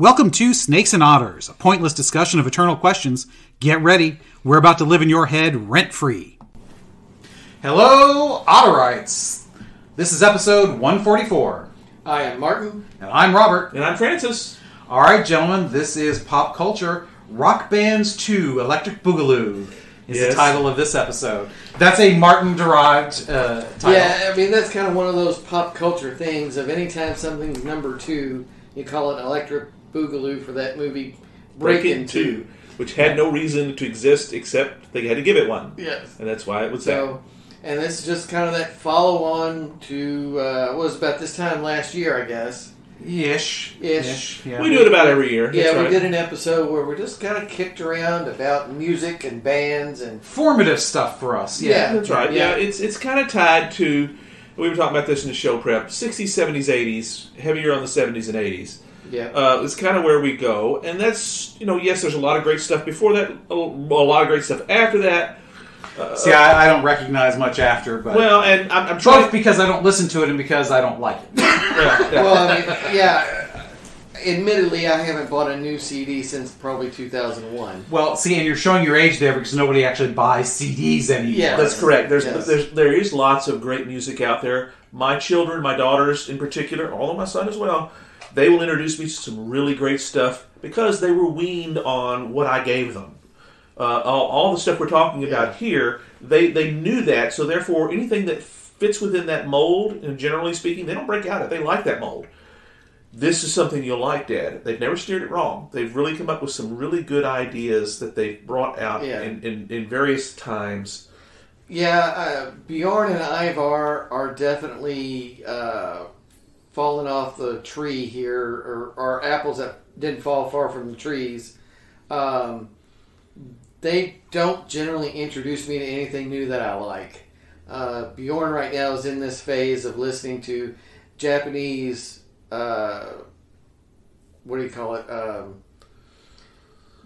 Welcome to Snakes and Otters, a pointless discussion of eternal questions. Get ready, we're about to live in your head rent free. Hello, Otterites! This is episode 144, I am Martin. and I'm Robert. And I'm Francis. All right, gentlemen, this is Pop Culture Rock Bands 2 Electric Boogaloo is the title of this episode. That's a Martin derived uh, title. Yeah, I mean that's kind of one of those pop culture things. Of anytime something's number two, you call it electric boogaloo for that movie Breaking Two. which had no reason to exist except they had to give it one. Yes. And that's why it was that. So, and this is just kind of that follow on to uh, what was about this time last year, I guess. Ish. Ish. Yeah. We do it about every year. Yeah, That's we right. did an episode where we just kind of kicked around about music and bands and Formative stuff for us. Yeah. Yeah. That's right. Yeah, Yeah. it's it's kind of tied to. We were talking about this in the show prep. 60s, 70s, 80s, heavier on the 70s and 80s. Yeah, Uh, it's kind of where we go, and that's you know yes, there's a lot of great stuff before that, a, a lot of great stuff after that. Uh, See, I, I don't recognize much after, but well, and I'm, I'm trying. both because I don't listen to it and because I don't like it. yeah, yeah. well, I mean, yeah. Admittedly, I haven't bought a new CD since probably 2001. Well, see, and you're showing your age there because nobody actually buys CDs anymore. Yeah. That's correct. There's, Yes. there's there is lots of great music out there. My children, my daughters in particular, although my son as well, they will introduce me to some really great stuff because they were weaned on what I gave them. Uh, all, all the stuff we're talking about here, they they knew that. So therefore, anything that fits within that mold, and generally speaking, they don't break out of it. They like that mold. This is something you'll like, Dad. They've never steered it wrong. They've really come up with some really good ideas that they've brought out Yeah. in, in, in various times. Yeah, uh, Bjorn and Ivar are definitely uh, falling off the tree here, or, or apples that didn't fall far from the trees. Um, they don't generally introduce me to anything new that I like. Uh, Bjorn right now is in this phase of listening to Japanese. Uh, what do you call it? Um,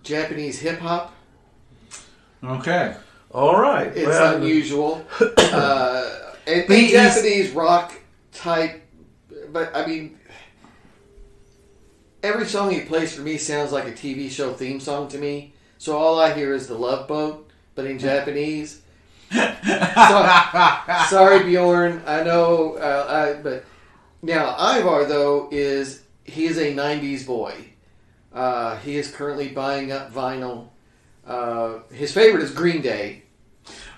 Japanese hip hop. Okay. All right. It's Well, unusual. uh, and, and Japanese rock type, but I mean, every song he plays for me sounds like a TV show theme song to me. So all I hear is the Love Boat, but in Japanese. So- sorry, Bjorn. I know, uh, I, but now Ivar though is he is a '90s boy. Uh, he is currently buying up vinyl. Uh, his favorite is Green Day.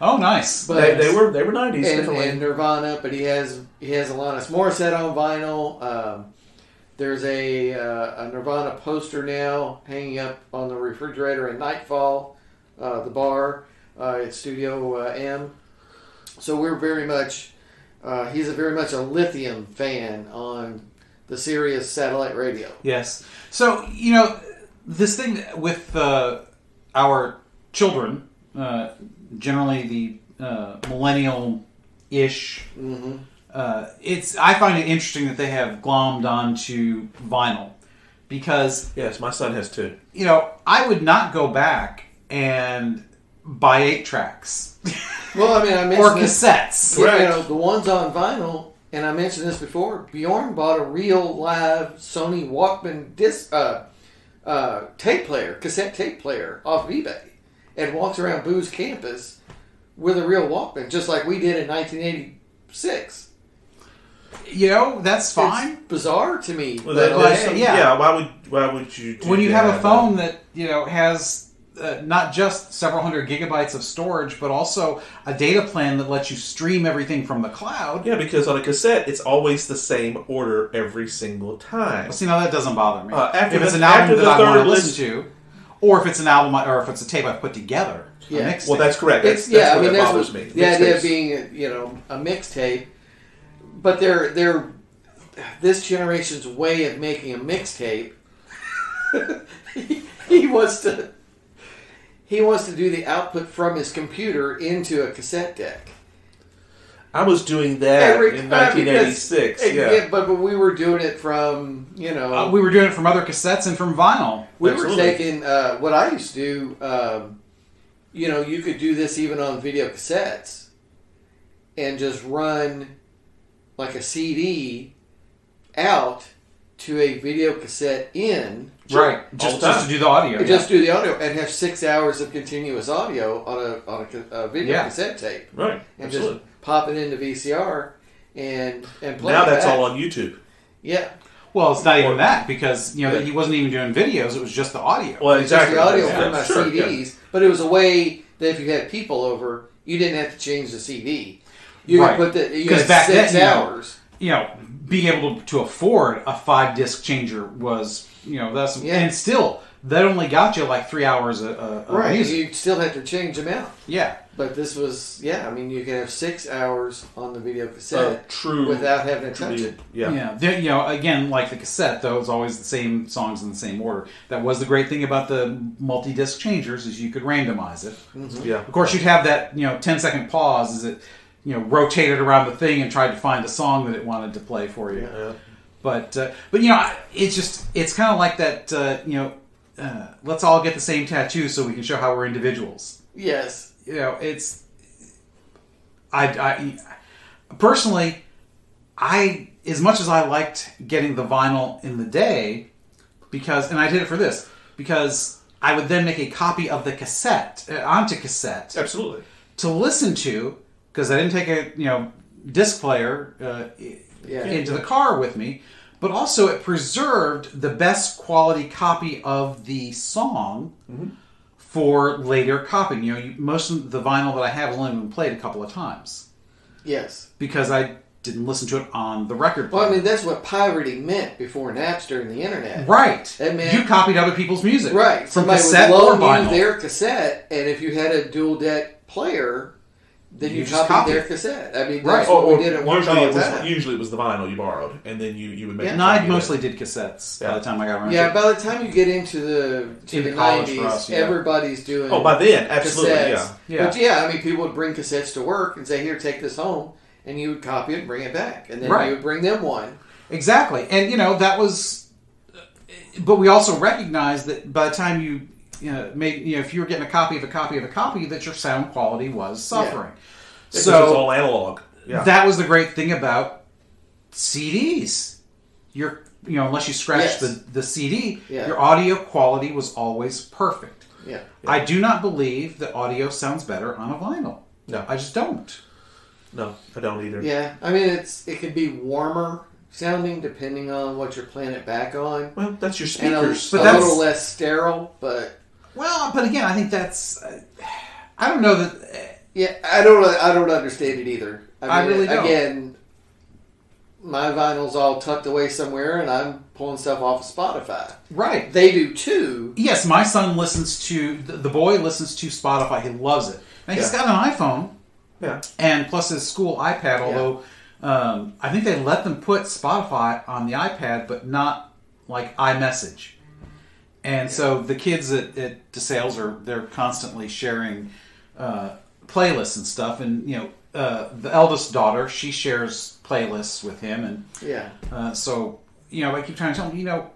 Oh, nice. But they, they were they were nineties and, definitely. and Nirvana, but he has he has Alanis Morissette on vinyl. Um, there's a, uh, a Nirvana poster now hanging up on the refrigerator in Nightfall, uh, the bar uh, at Studio uh, M. So we're very much uh, he's a very much a Lithium fan on the Sirius satellite radio. Yes. So you know this thing with uh, our children, uh, generally the uh, millennial-ish. hmm Uh, it's I find it interesting that they have glommed onto vinyl because yes, my son has two. you know I would not go back and buy eight tracks Well, I mean, I or mentioned this- cassettes. Yeah, you know, the ones on vinyl, and I mentioned this before. Bjorn bought a real live Sony Walkman disc uh, uh, tape player, cassette tape player off of eBay, and walks around Boo's campus with a real Walkman, just like we did in 1986. You know that's fine. It's bizarre to me. Well, that- there's yeah. yeah. Why would why would you? Do when you have a that? phone that you know has uh, not just several hundred gigabytes of storage, but also a data plan that lets you stream everything from the cloud. Yeah, because on a cassette, it's always the same order every single time. See, now that doesn't bother me. Uh, after if it's the- an album that I want to listen to, or if it's an album, or if it's a tape I put together, Yeah. mixtape. Well, that's correct. That's, It's, that's yeah, I mean that that's bothers what, me. the idea Mixtapes. of being you know a mixtape, but they're they're this generation's way of making a mixtape. he, he wants to he wants to do the output from his computer into a cassette deck. I was doing that Every in time because- 1986. yeah. but, but we were doing it from you know Uh, we were doing it from other cassettes and from vinyl. We Absolutely. were taking uh, what I used to do. Um, you know, you could do this even on video cassettes, and just run like a CD out to a video cassette in, right. Just, just to do the audio. And yeah. just do the audio and have six hours of continuous audio on a on a, a video Yeah. cassette tape, Right. and Absolutely. just pop it into VCR and and play. Now that's back. all on YouTube. Yeah, Well, it's not even that because you know he wasn't even doing videos; it was just the audio. Well, It's just the audio Yeah, from my sure, yeah. CDs, but it was a way that if you had people over, you didn't have to change the CD. You Right. could put the you 'Cause had back six then, you know, hours. you know, being able to, to afford a five disc changer was you know that's Yeah. and still that only got you like three hours of, of Right, music. you still had to change them out. Yeah, But this was, yeah, I mean, you could have six hours on the video cassette Uh, true. without having to touch it. Yeah. yeah. There- you know, again, like the cassette, though, it's always the same songs in the same order. That was the great thing about the multi disc changers is you could randomize it. Yeah. Of course, you'd have that you know 10 second pause as it you know rotated around the thing and tried to find a song that it wanted to play for you. Yeah. But uh, but you know, it's just it's kind of like that. Uh, you know, uh, let's all get the same tattoo so we can show how we're individuals. Yes. You know, it's I, I personally, I as much as I liked getting the vinyl in the day because, and I did it for this because I would then make a copy of the cassette uh, onto cassette Absolutely. to listen to because I didn't take a you know disc player uh, Yeah. into the car with me, but also it preserved the best quality copy of the song mm-hmm. for later copying. You know, you, most of the vinyl that I have has only been played a couple of times Yes. because I didn't listen to it on the record. Well, I mean, that's what pirating meant before Napster and the internet. right? That meant- you copied other people's music, Right. From Somebody cassette would or vinyl. their cassette, and if you had a dual deck player, then You you, just copied copied. their cassette. I mean, that's Or, what or we did at one usually it was time. usually it was the vinyl you borrowed, and then you you would make. Yeah. a No, I copy it. mostly did cassettes by the time I got around. Yeah, to it. by the time you get into the to Into the nineties, us, yeah. everybody's doing Oh, by then, absolutely, cassettes. yeah. Yeah. But yeah, I mean, people would bring cassettes to work and say, "Here, take this home," and you would copy it and bring it back, and then Right. you would bring them one. Exactly, and you know that was, but we also recognized that by the time you, you know, made you know if you were getting a copy of a copy of a copy, that your sound quality was suffering. Because So it's all analog. Yeah. that was the great thing about CDs. Your you know unless you scratch Yes. the the CD, Yeah. your audio quality was always perfect. Yeah, I do not believe that audio sounds better on a vinyl. No. I just don't. no, I don't either. yeah. I mean, it's it could be warmer sounding depending on what you're playing it back on, Well, that's your and a, speakers. But a that's- little less sterile. But Well, but again, I think that's. Uh, I don't know that. uh, yeah, I don't Really, I don't understand it either. I, I really don't. Again, my vinyl's all tucked away somewhere, and I'm pulling stuff off of Spotify. Right. They do too. Yes, my son listens to the the boy listens to Spotify. He loves it. Now he's Yeah. got an iPhone yeah. and plus his school iPad. Although um, I think they let them put Spotify on the iPad, but not like iMessage. And so the kids at, at DeSales are they're constantly sharing uh, playlists and stuff. And you know, uh, the eldest daughter she shares playlists with him, and Yeah. uh, so, you know, I keep trying to tell them, you know,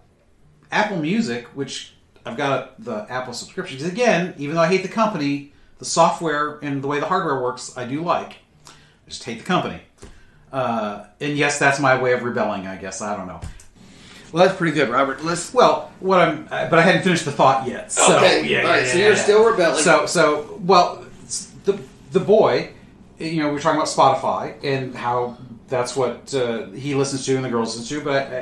Apple Music, which I've got the Apple subscription, because again, even though I hate the company, the software and the way the hardware works, I do like. I just hate the company. Uh, and yes, that's my way of rebelling, I guess. I don't know. Well, that's pretty good, Robert. Let's. Well, what I'm, uh, but I hadn't finished the thought yet. So, okay. yeah, all right. yeah, so yeah, you're yeah. still rebelling. So, so well, the the boy, you know, we're talking about Spotify and how that's what uh, he listens to and the girls listen to. But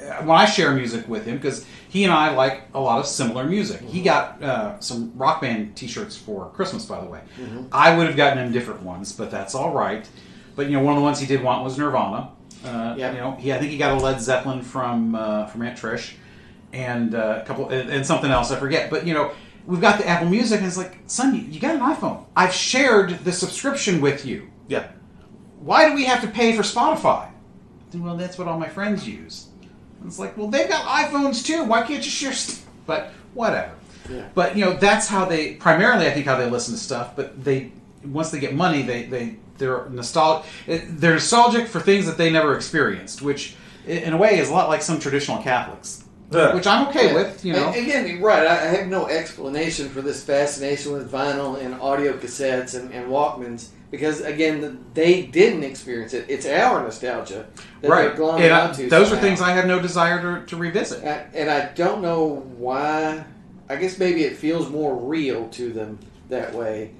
uh, when I share music with him, because he and I like a lot of similar music, he got uh, some rock band T-shirts for Christmas, by the way. I would have gotten him different ones, but that's all right. But you know, one of the ones he did want was Nirvana. Uh, Yeah. You know, he I think he got a Led Zeppelin from uh, from Aunt Trish, and uh, a couple and, and something else I forget. But you know, we've got the Apple Music, and it's like, son, you, you got an iPhone. I've shared the subscription with you. Yeah. Why do we have to pay for Spotify? Well, that's what all my friends use. And it's like, well, they've got iPhones too. Why can't you share? St-? But whatever. Yeah. But you know, that's how they primarily, I think, how they listen to stuff. But they once they get money, they they they're nostalgic. They're nostalgic for things that they never experienced, which in a way is a lot like some traditional Catholics, Yeah. which I'm okay Yeah. with. You know, Again, you're right. I I have no explanation for this fascination with vinyl and audio cassettes and, and Walkmans because again, they didn't experience it. It's our nostalgia that right. they're glommed And I- onto. those are things I have no desire to, to revisit. I- and I don't know why. I guess maybe it feels more real to them that way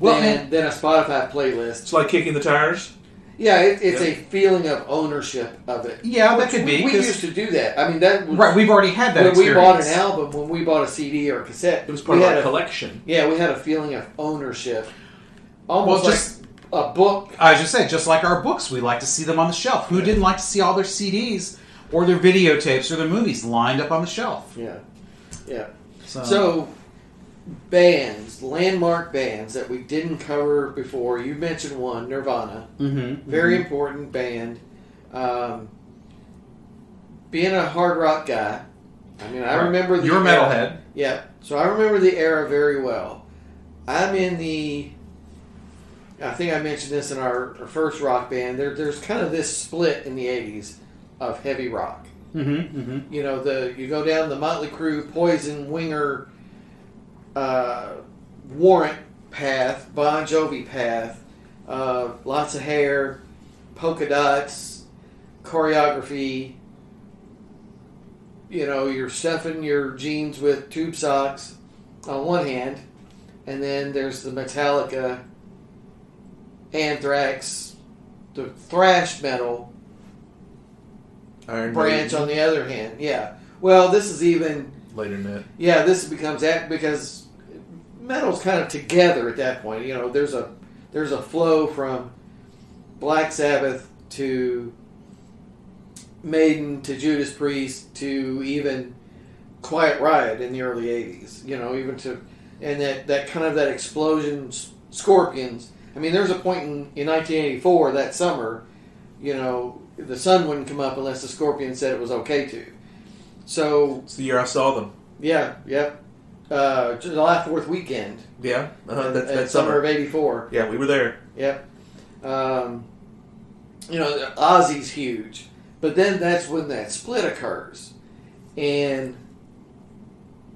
Well, than, and- than a Spotify playlist. It's like kicking the tires. Yeah, it, it's Yeah. a feeling of ownership of it. Yeah, that could we, be. We 'cause- used to do that. I mean, that was, right, we've already had that when we bought an album, when we bought a CD or a cassette, It was part we of had our a, collection. Yeah, we had a feeling of ownership, almost Well, just- like a book. I was just saying, just like our books, we like to see them on the shelf. Who didn't like to see all their CDs or their videotapes or their movies lined up on the shelf? Yeah, yeah. So, So, bands, landmark bands that we didn't cover before. You mentioned one, Nirvana. Mhm, Very mhm. important band. Um, being a hard rock guy, I mean, I remember the You're a metalhead. Yeah, so I remember the era very well. I'm in the. I think I mentioned this in our, our first rock band. There, there's kind of this split in the '80s of heavy rock. Mm-hmm, mm-hmm. You know, the you go down the Motley Crue, Poison, Winger, uh, Warrant path, Bon Jovi path, uh, lots of hair, polka dots, choreography. You know, you're stuffing your jeans with tube socks on one hand, and then there's the Metallica, Anthrax, the thrash metal Iron branch Maiden, on the other hand. Yeah. Well, this is even later than that. yeah. This becomes that because metal's kind of together at that point. You know, there's a there's a flow from Black Sabbath to Maiden to Judas Priest to even Quiet Riot in the early '80s. You know, even to and that that kind of that explosion, Scorpions. I mean, there's a point in, in 1984 that summer, you know, the sun wouldn't come up unless the Scorpions said it was okay to. So It's the year I saw them. yeah, yep. Uh, July Fourth weekend. Yeah, uh-huh, in- that, in that summer summer. of '84. Yeah, we were there. Yep. Um, you know, Ozzy's huge, but then that's when that split occurs, and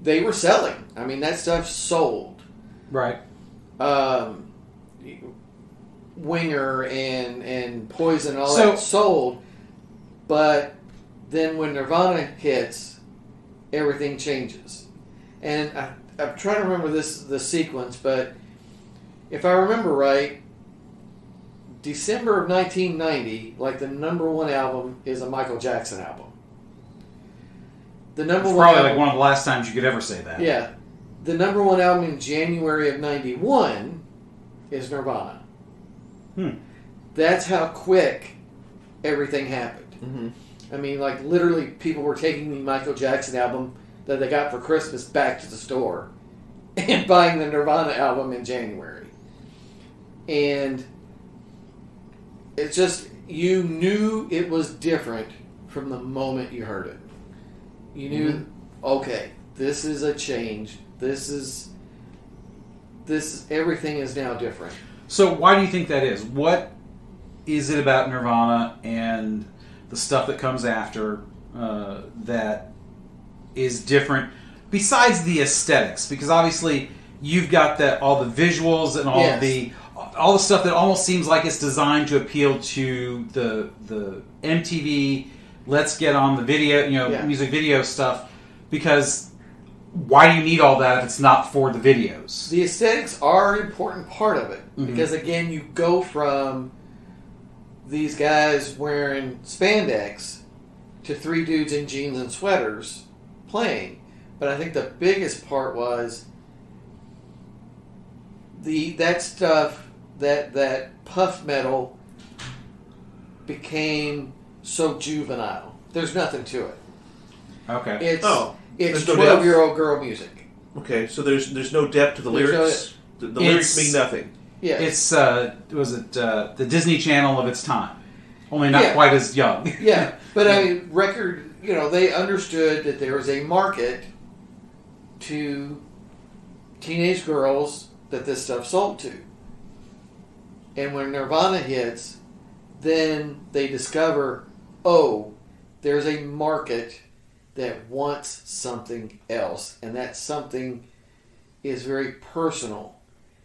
they were selling. I mean, that stuff sold. Right. Um, Winger and and Poison, all So- that sold, but then when Nirvana hits, everything changes. And I, I'm trying to remember this the sequence, but if I remember right, December of 1990, like the number one album is a Michael Jackson album. The number It's one probably album, like one of the last times you could ever say that. yeah, the number one album in January of '91 is Nirvana. Hmm. That's how quick everything happened. Mm-hmm. I mean, like literally, people were taking the Michael Jackson album that they got for Christmas back to the store and buying the Nirvana album in January. And it's just, you knew it was different from the moment you heard it. You knew, okay, this is a change. This is, this, everything is now different. So why do you think that is? What is it about Nirvana and the stuff that comes after uh, that is different besides the aesthetics? Because obviously you've got that all the visuals and all Yes. the all the stuff that almost seems like it's designed to appeal to the the MTV. Let's get on the video, you know, Yeah. music video stuff. Because why do you need all that if it's not for the videos? The aesthetics are an important part of it Mhm. because again, you go from these guys wearing spandex to three dudes in jeans and sweaters playing. But I think the biggest part was the that stuff that that puff metal became so juvenile. There's nothing to it. Okay. It's Oh, it's there's no twelve depth? year old girl music. Okay, so there's there's no depth to the There's no- lyrics. the the lyrics mean nothing. Yeah, It's uh, was it uh, the Disney Channel of its time, only not Yeah. quite as young. Yeah, but I mean, record. You know, they understood that there was a market to teenage girls that this stuff sold to, and when Nirvana hits, then they discover, oh, there's a market that wants something else, and that something is very personal.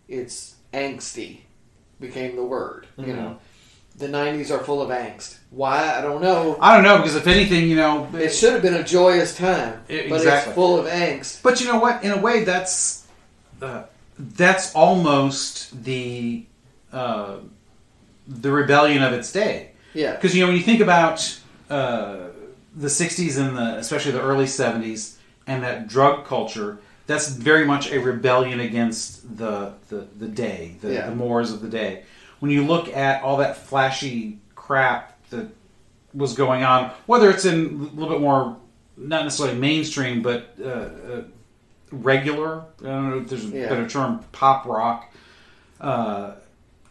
It's angsty. became the word. You Mhm. know, the '90s are full of angst. Why I don't know. I don't know because if anything, you know, It should have been a joyous time, E- but exactly. it's full of angst. But you know what? In a way, that's uh, that's almost the uh, the rebellion of its day. Yeah, Because you know when you think about uh, the '60s and the especially the early '70s and that drug culture, that's very much a rebellion against the the, the day, the, Yeah. the mores of the day. When you look at all that flashy crap that was going on, whether it's in a little bit more not necessarily mainstream, but uh, uh, regular. I don't know if there's a Yeah. better term, pop rock uh,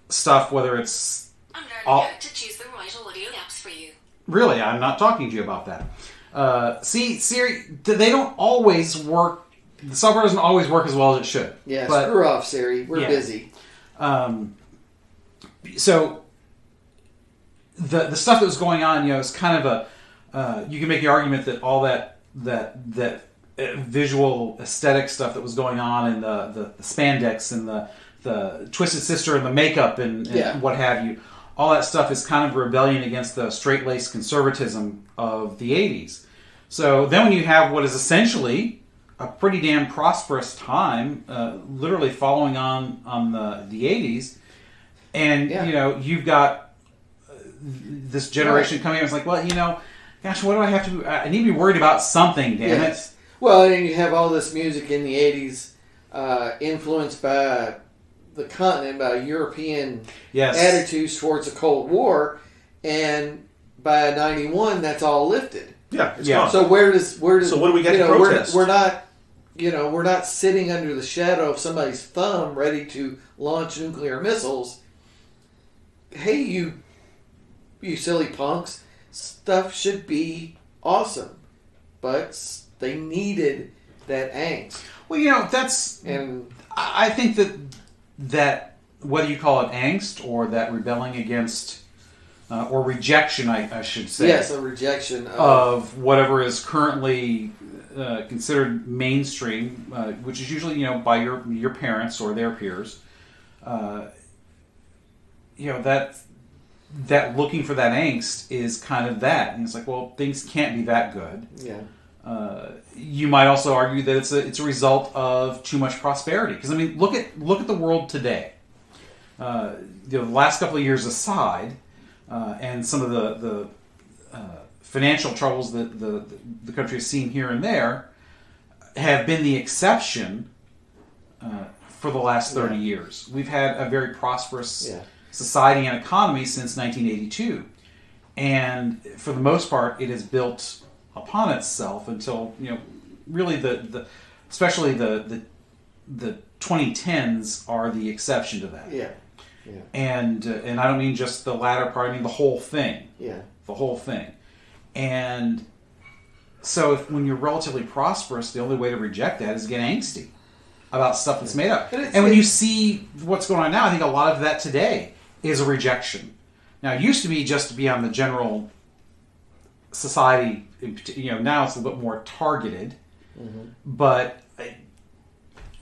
stuff. Whether it's I'm All- to choose the right audio apps for you. Really, I'm not talking to you about that. Uh, see, Siri, they don't always work. The software doesn't always work as well as it should. yeah. but screw off, Siri. We're Yeah. busy. um, so the the stuff that was going on, you know, is kind of a. Uh, you can make the argument that all that that that uh, visual aesthetic stuff that was going on in the, the, the spandex and the the twisted sister and the makeup and, and Yeah. what have you, all that stuff is kind of rebellion against the straight laced conservatism of the '80s. So then, when you have what is essentially a pretty damn prosperous time, uh, literally following on on the the '80s, and Yeah. you know you've got uh, this generation coming in. It's like, well, you know, gosh, what do I have to? I need to be worried about something. Damn Yes. Well, and you have all this music in the '80s, uh, influenced by the continent, by European! Yes, attitudes towards the Cold War, and by '91, that's all lifted. Yeah, it's Yeah. gone. So where does where does So what do we get you to know, we're- We're, not, you know, we're not sitting under the shadow of somebody's thumb, ready to launch nuclear missiles. Hey, you, you silly punks! Stuff should be awesome, but they needed that angst, well, you know, that's and I think that that whether you call it angst or that rebelling against uh, or rejection, I, I should say, yes, a rejection of, of whatever is currently uh, considered mainstream, uh, which is usually you know by your your parents or their peers. Uh, you know that that looking for that angst is kind of that, and it's like, well, things can't be that good. yeah, Uh, you might also argue that it's a it's a result of too much prosperity. Because I mean, look at look at the world today. Uh, the last couple of years aside, uh, and some of the the uh, financial troubles that the the country has seen here and there have been the exception uh, for the last thirty years. We've had a very prosperous yeah, society and economy since 1982. And for the most part, it has built upon itself until, you know, really the, the especially the, the, the 2010s are the exception to that. yeah, yeah. And, uh, and I don't mean just the latter part, I mean the whole thing yeah, the whole thing. And so, if, when you're relatively prosperous, the only way to reject that is get angsty about stuff that's made up. And And when you see what's going on now, I think a lot of that today is a rejection. Now, it used to be just to be on the general society. You know, now it's a little bit more targeted, Mm-hmm. but. I-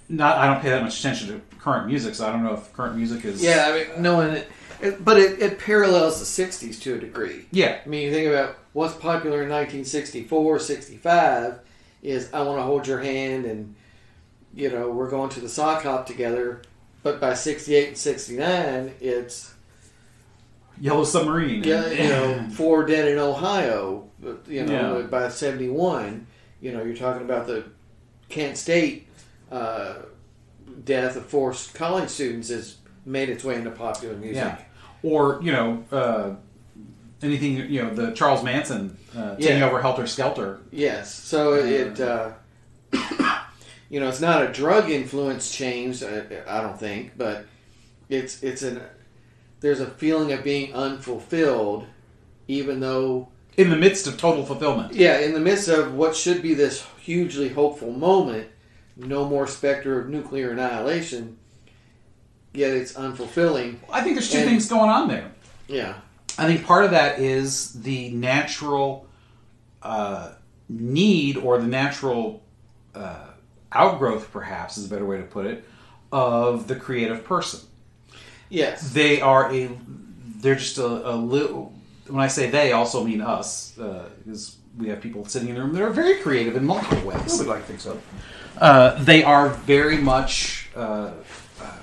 Not, I don't pay that much attention to current music, so I don't know if current music is. yeah. I mean, no one, it, but it, it parallels the '60s to a degree. Yeah, I mean, you think about what's popular in 1964, 65 is I want to hold your hand and, you know, we're going to the sock hop together. But by 68 and 69, it's, Yellow Submarine. yeah, you know, four dead in Ohio. But, You know, Yeah. by 71, you know, you're talking about the Kent State uh, death of four college students has made its way into popular music. Yeah. Or, you know, uh, anything, you know, the Charles Manson uh, taking Yeah. over Helter Skelter. Yes. So it, uh, you know, it's not a drug influence change. uh, I don't think, but it's it's an there's a feeling of being unfulfilled, even though In the midst of total fulfillment. yeah, in the midst of what should be this hugely hopeful moment, no more specter of nuclear annihilation. Yet it's unfulfilling. I think there's two And- things going on there. Yeah. I think part of that is the natural uh, need or the natural uh, outgrowth, perhaps, is a better way to put it, of the creative person. Yes. they are a they're just a, a little when i say they I also mean us because we have people sitting in the room that are very creative in multiple ways I would like to think so. uh, they are very much uh, uh,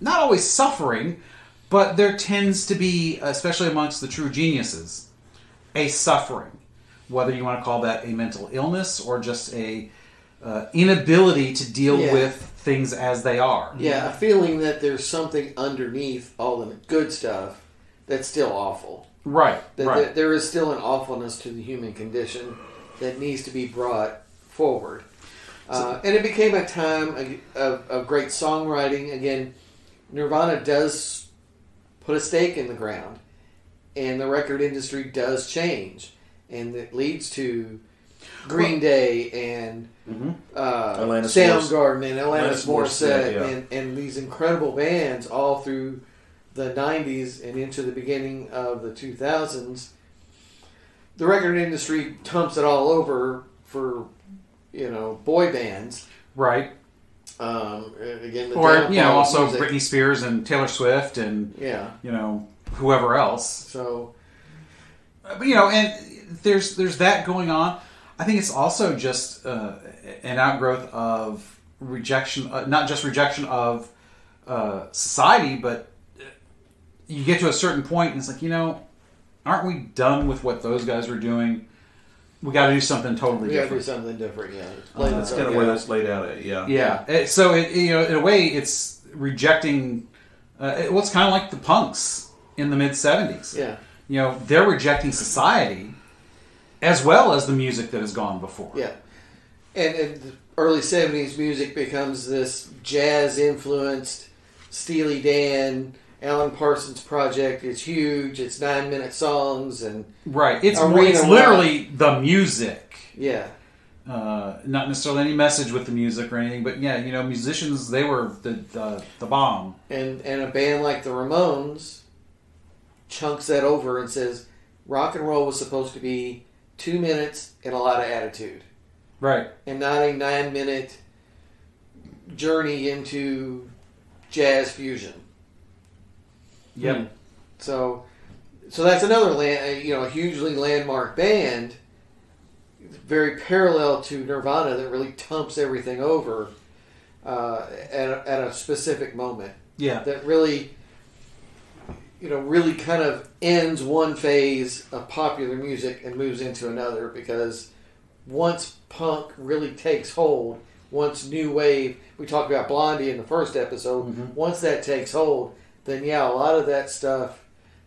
not always suffering but there tends to be especially amongst the true geniuses a suffering whether you want to call that a mental illness or just a uh, inability to deal Yeah. with things as they are Yeah, a feeling that there's something underneath all the good stuff that's still awful. right That right there is still an awfulness to the human condition that needs to be brought forward. Uh, and it became a time of, of great songwriting. Again, Nirvana does put a stake in the ground, and the record industry does change, and it leads to Green Day and Mhm. uh, Alanis Soundgarden and Alanis, Alanis Morissette, Morissette, yeah. and, and these incredible bands all through the 90s and into the beginning of the 2000s. The record industry dumps it all over for, you know, boy bands. right Um, again, the or you know also music. Britney Spears and Taylor Swift and Yeah. you know whoever else. So, Uh, But you know, and there's there's that going on. I think it's also just uh, an outgrowth of rejection, uh, not just rejection of uh, society, but uh, you get to a certain point and it's like you know, aren't we done with what those guys were doing? We got to do something totally we got to do different. something different. Yeah. Let's play Uh, That's kind of out. where that's laid out at. Yeah. Yeah. Uh, So it, you know, in a way, it's rejecting. Uh, it- what's kind of like the punks in the mid '70s. Yeah. You know, they're rejecting society as well as the music that has gone before. Yeah. And, and the early 70s music becomes this jazz influenced Steely Dan, Alan Parsons project. It's huge. It's nine minute songs. And Right. It's it's rock. literally the music. yeah. Uh, not necessarily any message with the music or anything, but yeah, you know, musicians they were the the, the bomb. And, and a band like the Ramones chunks that over and says rock and roll was supposed to be two minutes and a lot of attitude. Right. and not a nine minute journey into jazz fusion. Yep. So, so that's another land, you know, hugely landmark band, very parallel to Nirvana that really tumps everything over uh, at, at a specific moment. Yeah. That really, you know, really kind of ends one phase of popular music and moves into another because once punk really takes hold, once new wave, we talked about Blondie in the first episode, Mhm. once that takes hold, then yeah, a lot of that stuff,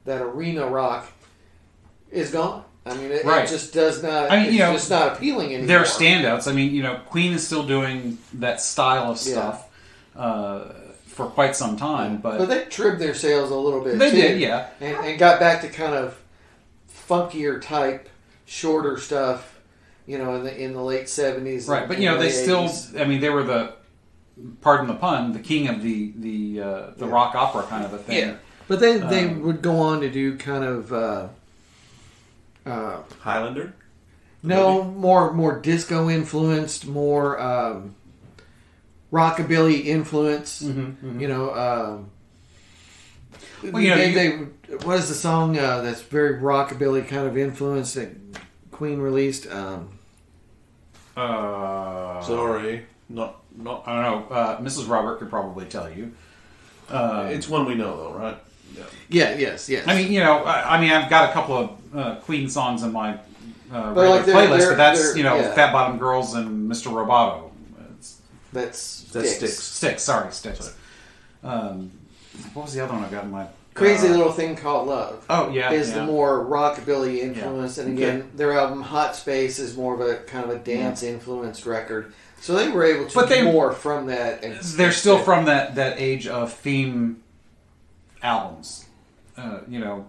that arena rock, is gone. I mean, it, Right. it just does not. I mean, it's you know, just not appealing anymore. There are standouts. I mean, you know, Queen is still doing that style of Yeah. stuff uh, for quite some time, but, but they trimmed their sails a little bit. they too. did, yeah. and, and got back to kind of funkier type, shorter stuff. You know, in the in the late seventies, Right, but you know, they still. I mean, they were the, pardon the pun, the king of the the uh, the Yeah. rock opera kind of a thing. Yeah. But they they Um, would go on to do kind of uh, uh, Highlander. no more more disco influenced, more um, rockabilly influence. Mhm, You know, um, Well, you know, you- they what is the song uh, that's very rockabilly kind of influence that Queen released? Um, Uh, Sorry, not not. I don't know. Uh, Mrs. Robert could probably tell you. Uh, it's one we know though, right? Yeah. yeah, yes, yes. I mean, you know, I, I mean, I've got a couple of uh, Queen songs in my uh, But, regular like, they're- playlist, they're- but that's you know, yeah. Fat Bottom Girls and Mr. Roboto. That's That's Styx. Styx, sorry, Styx. Um, what was the other one I got in my Crazy uh, little thing called love. Oh yeah, is yeah. the more rockabilly influence, and Okay. again, their album Hot Space is more of a kind of a dance influenced record. So they were able to But they- more from that. And they're still from that that age of theme albums, uh, you know.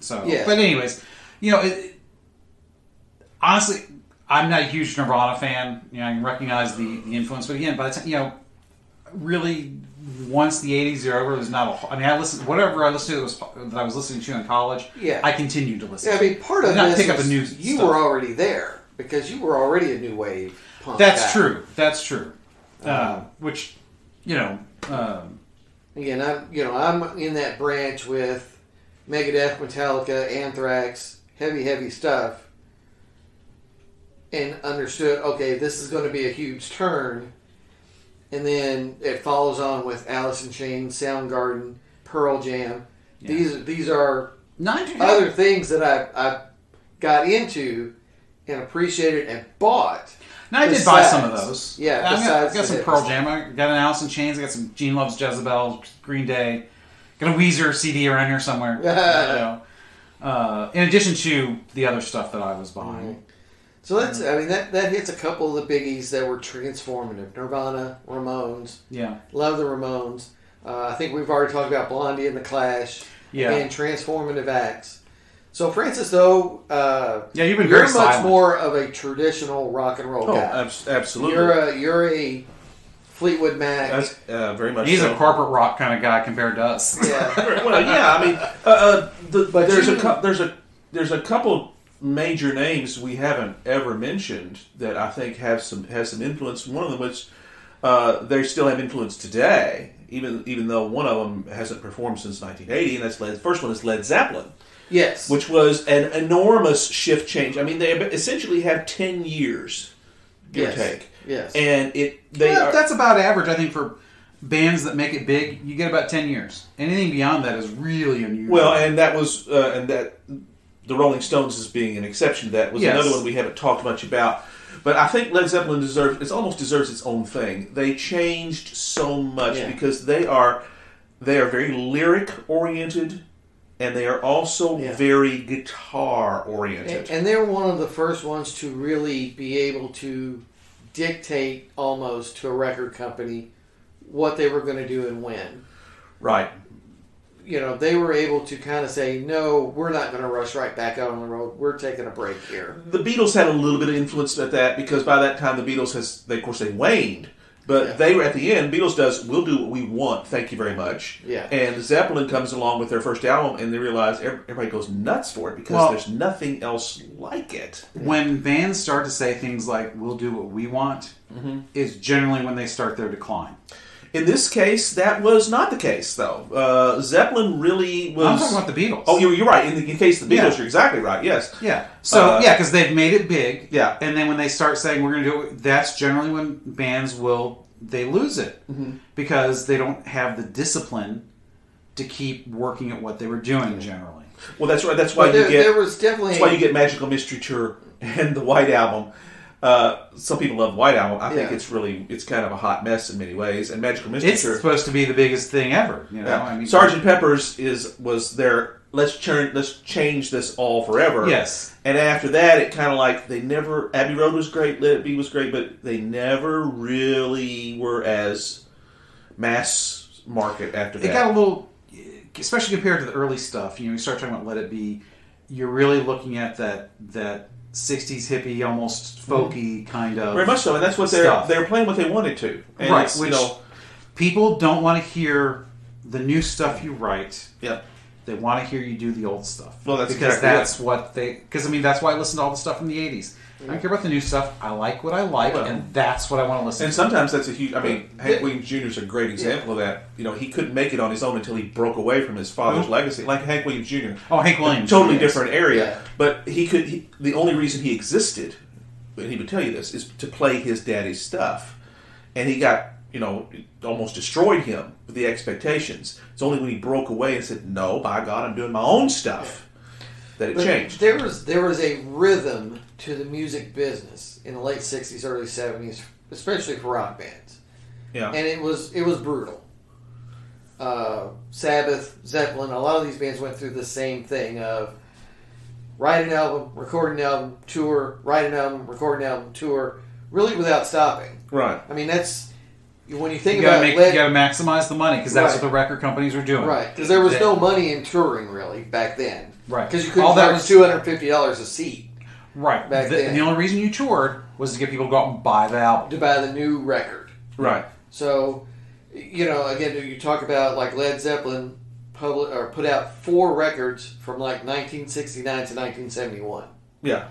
So, Yeah. but anyways, you know, it, honestly, I'm not a huge Nirvana fan. You know, I can recognize the, the influence, but again, by the time you know, really, once the '80s are over, there's not a. I mean, I listened whatever I listened to that was that I was listening to in college. Yeah. I continued to listen. Yeah, I mean, part of not this pick up a new you stuff. were already there because you were already a new wave. Punk That's guy. true. That's true. Uh, Uh-huh. which, you know, um, Again, I'm you know I'm in that branch with Megadeth, Metallica, Anthrax, heavy heavy stuff, and understood. Okay, this is going to be a huge turn, and then it follows on with Alice in Chains, Soundgarden, Pearl Jam. These these are other things that I I got into and appreciated and bought. Now I did buy some of those. yeah, I got, I got some hits. Pearl Jam. I got an Alice in Chains. I got some Gene Loves Jezebel, Green Day. Got a Weezer CD around here somewhere. you know. uh, in addition to the other stuff that I was buying. So that's I mean that that hits a couple of the biggies that were transformative. Nirvana, Ramones, Yeah. love the Ramones. Uh, I think we've already talked about Blondie and the Clash. Yeah. Again, transformative acts. So Francis, though, uh, Yeah, you've been you're very much silent. more of a traditional rock and roll Oh, guy. abs- absolutely. You're a you're a Fleetwood Mac. That's uh, very much. He's so. a corporate rock kind of guy compared to us. yeah. well, yeah, I mean, uh, uh, the, But there's you- a cou- there's a there's a couple major names we haven't ever mentioned that I think have some has some influence. One of them, which uh, they still have influence today, even even though one of them hasn't performed since 1980, and that's Led. The first one is Led Zeppelin, Yes. which was an enormous shift change. I mean, they essentially have 10 years, give yes. or take, Yes. and it they Yeah, are, that's about average, I think, for bands that make it big. You get about ten years. Anything beyond that is really unusual. Well, and that was, uh, and that the Rolling Stones as being an exception to that was Yes. another one we haven't talked much about. But I think Led Zeppelin deserves it almost deserves its own thing. They changed so much Yeah. because they are they are very lyric oriented and they are also Yeah. very guitar oriented. And, and they're one of the first ones to really be able to dictate almost to a record company what they were going to do and when. right. You know, they were able to kind of say, no, we're not going to rush right back out on the road. We're taking a break here. The Beatles had a little bit of influence at that because by that time the Beatles has they of course they waned. But Yeah. they were at the end. Beatles does. We'll do what we want. Thank you very much. Yeah. And Zeppelin comes along with their first album, and they realize everybody goes nuts for it because Well- there's nothing else like it. when bands start to say things like "We'll do what we want," Mm-hmm. is generally when they start their decline. In this case, that was not the case, though. Uh, Zeppelin really was. I'm talking about the Beatles. Oh, you're, you're right. In the case of the Beatles, Yeah. you're exactly right. Yes. Yeah. So Uh, yeah, because they've made it big. Yeah. And then when they start saying we're going to do it, that's generally when bands will they lose it Mm-hmm. because they don't have the discipline to keep working at what they were doing. Generally. Well, that's right. That's why But you get. there was definitely. That's why you get Magical Mystery Tour and the White Album. Uh, some people love White Album. I think Yeah. it's really it's kind of a hot mess in many ways. And Magical Mystery It's Tour, supposed to be the biggest thing ever. You know. yeah. I mean, Sergeant Pepper's is was their let's turn let's change this all forever. Yes. And after that, it kind of like they never Abbey Road was great, Let It Be was great, but they never really were as mass market after It that. got a little, especially compared to the early stuff. You know, you start talking about "Let It Be," you're really looking at that that '60s hippie, almost folky kind of. Very much so, and that's what they're Stuff. they're playing what they wanted to. And right. it's, you Which know, people don't want to hear the new stuff you write. yeah. They want to hear you do the old stuff. Well, that's because exactly that's what they. Because I mean, that's why I listen to all the stuff from the '80s. I don't care about the new stuff. I like what I like, Well- and that's what I want to listen to. And to. sometimes that's a huge. I mean, Yeah. Hank Williams Jr. is a great example of that. You know, he couldn't make it on his own until he broke away from his father's Who? legacy. Like Hank Williams Jr. Oh, Hank Williams, totally yes. different area. Yeah. But he could. He, the only reason he existed, and he would tell you this, is to play his daddy's stuff, and he got you know almost destroyed him with the expectations. It's only when he broke away and said, "No, by God, I'm doing my own stuff," that it But changed. There was there was a rhythm to the music business in the late '60s, early '70s, especially for rock bands, Yeah. and it was it was brutal. Uh, Sabbath, Zeppelin, a lot of these bands went through the same thing of write an album, record an album, tour, write an album, record an album, tour, really without stopping. right. I mean, that's when you think You gotta about make, Led- you gotta maximize the money because that's Right. what the record companies were doing. right because there was They- no money in touring really back then. Right. Because you couldn't All that charge was- two hundred fifty dollars a seat Right. back the, then. the only reason you toured was to get people to go out and buy the album. to buy the new record. Right. So, you know, again, you talk about like Led Zeppelin public or uh, put out four records from like 1969 to 1971. Yeah.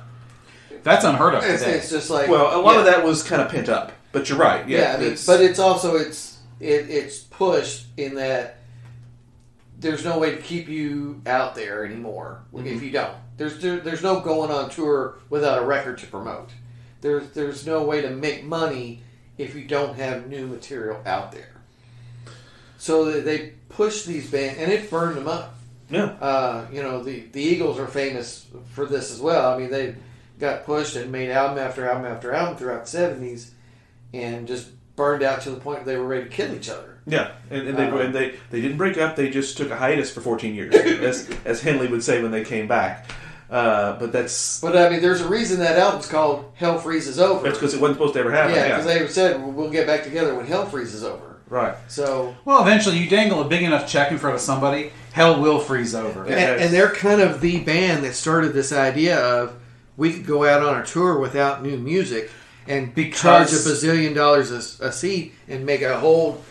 That's unheard of It's, today. it's just like Well, a lot yeah, of that was kind of pent up, but you're right. Yeah. Yeah, I mean, it's- but it's also it's it, it's pushed in that there's no way to keep you out there anymore if you don't. There's there, there's no going on tour without a record to promote. There's there's no way to make money if you don't have new material out there. So they- push these bands, and it burned them up. Yeah. Uh, you know, the, the Eagles are famous for this as well. I mean, they got pushed and made album after album after album throughout the 70s and just burned out to the point where they were ready to kill each other. Yeah, and, and they Uh, and they they didn't break up. They just took a hiatus for 14 years, as as Henley would say when they came back. Uh, but that's But I mean, there's a reason that album's called Hell Freezes Over. that's because it wasn't supposed to ever happen. yeah, Yeah, because they said "Well, we'll get back together when Hell freezes over. right. So, Well, eventually, you dangle a big enough check in front of somebody, hell will freeze over. Yeah. and, and they're kind of the band that started this idea of we could go out on a tour without new music and Because- charge a bazillion dollars a, a seat and make a whole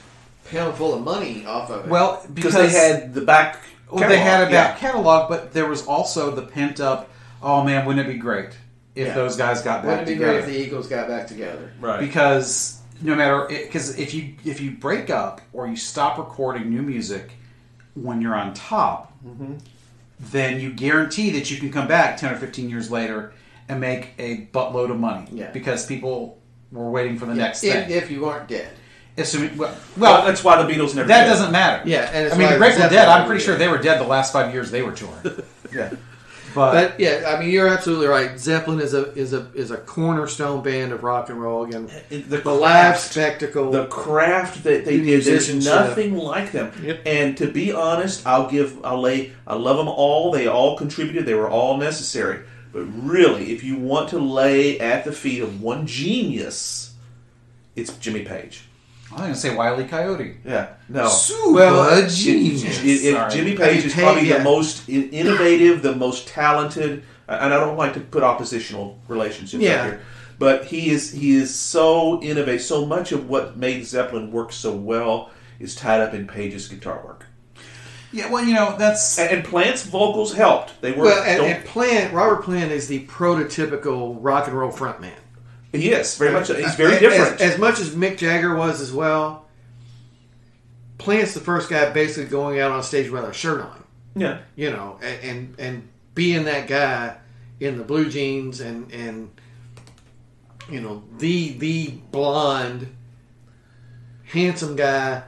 pound full of money off of it. Well, Because they had the back. well, they had a catalog, back catalog, but there was also the pent up. Oh man, wouldn't it be great if Yeah. those guys got back wouldn't it be together? great if the Eagles got back together? right. because no matter because if you if you break up or you stop recording new music when you're on top Mm-hmm. then you guarantee that you can come back 10 or 15 years later and make a buttload of money Yeah. because people were waiting for the next if, thing if you aren't dead. Assuming, well, well, well that's why the Beatles never. that did. doesn't matter Yeah, and it's i mean the grateful Zeppelin dead i'm pretty sure they were dead the last five years they were touring Yeah. but, But yeah, I mean you're absolutely right. Zeppelin is a is a is a cornerstone band of rock and roll. Again, the the live craft- spectacle. the craft that they did, there's nothing like them. Yep. And to be honest, I'll give, I'll lay, I love them all. They all contributed. They were all necessary. But really, if you want to lay at the feet of one genius, it's Jimmy Page. i'm going to say wiley coyote Yeah, no. super Well, genius It- it-. Jimmy Page is probably yeah. the most innovative, the most talented, and I don't like to put oppositional relationships Yeah. out here, but he is he is so innovative. So much of what made Zeppelin work so well is tied up in Page's guitar work, yeah well you know that's and, and Plant's vocals helped. They were well, and, and Plant Robert Plant is the prototypical rock and roll frontman. he is very much. Uh, he's very different. As, as much as Mick Jagger was as well. Plant's the first guy basically going out on stage without a shirt on. yeah, you know, and and, and being that guy in the blue jeans and and you know the the blonde, handsome guy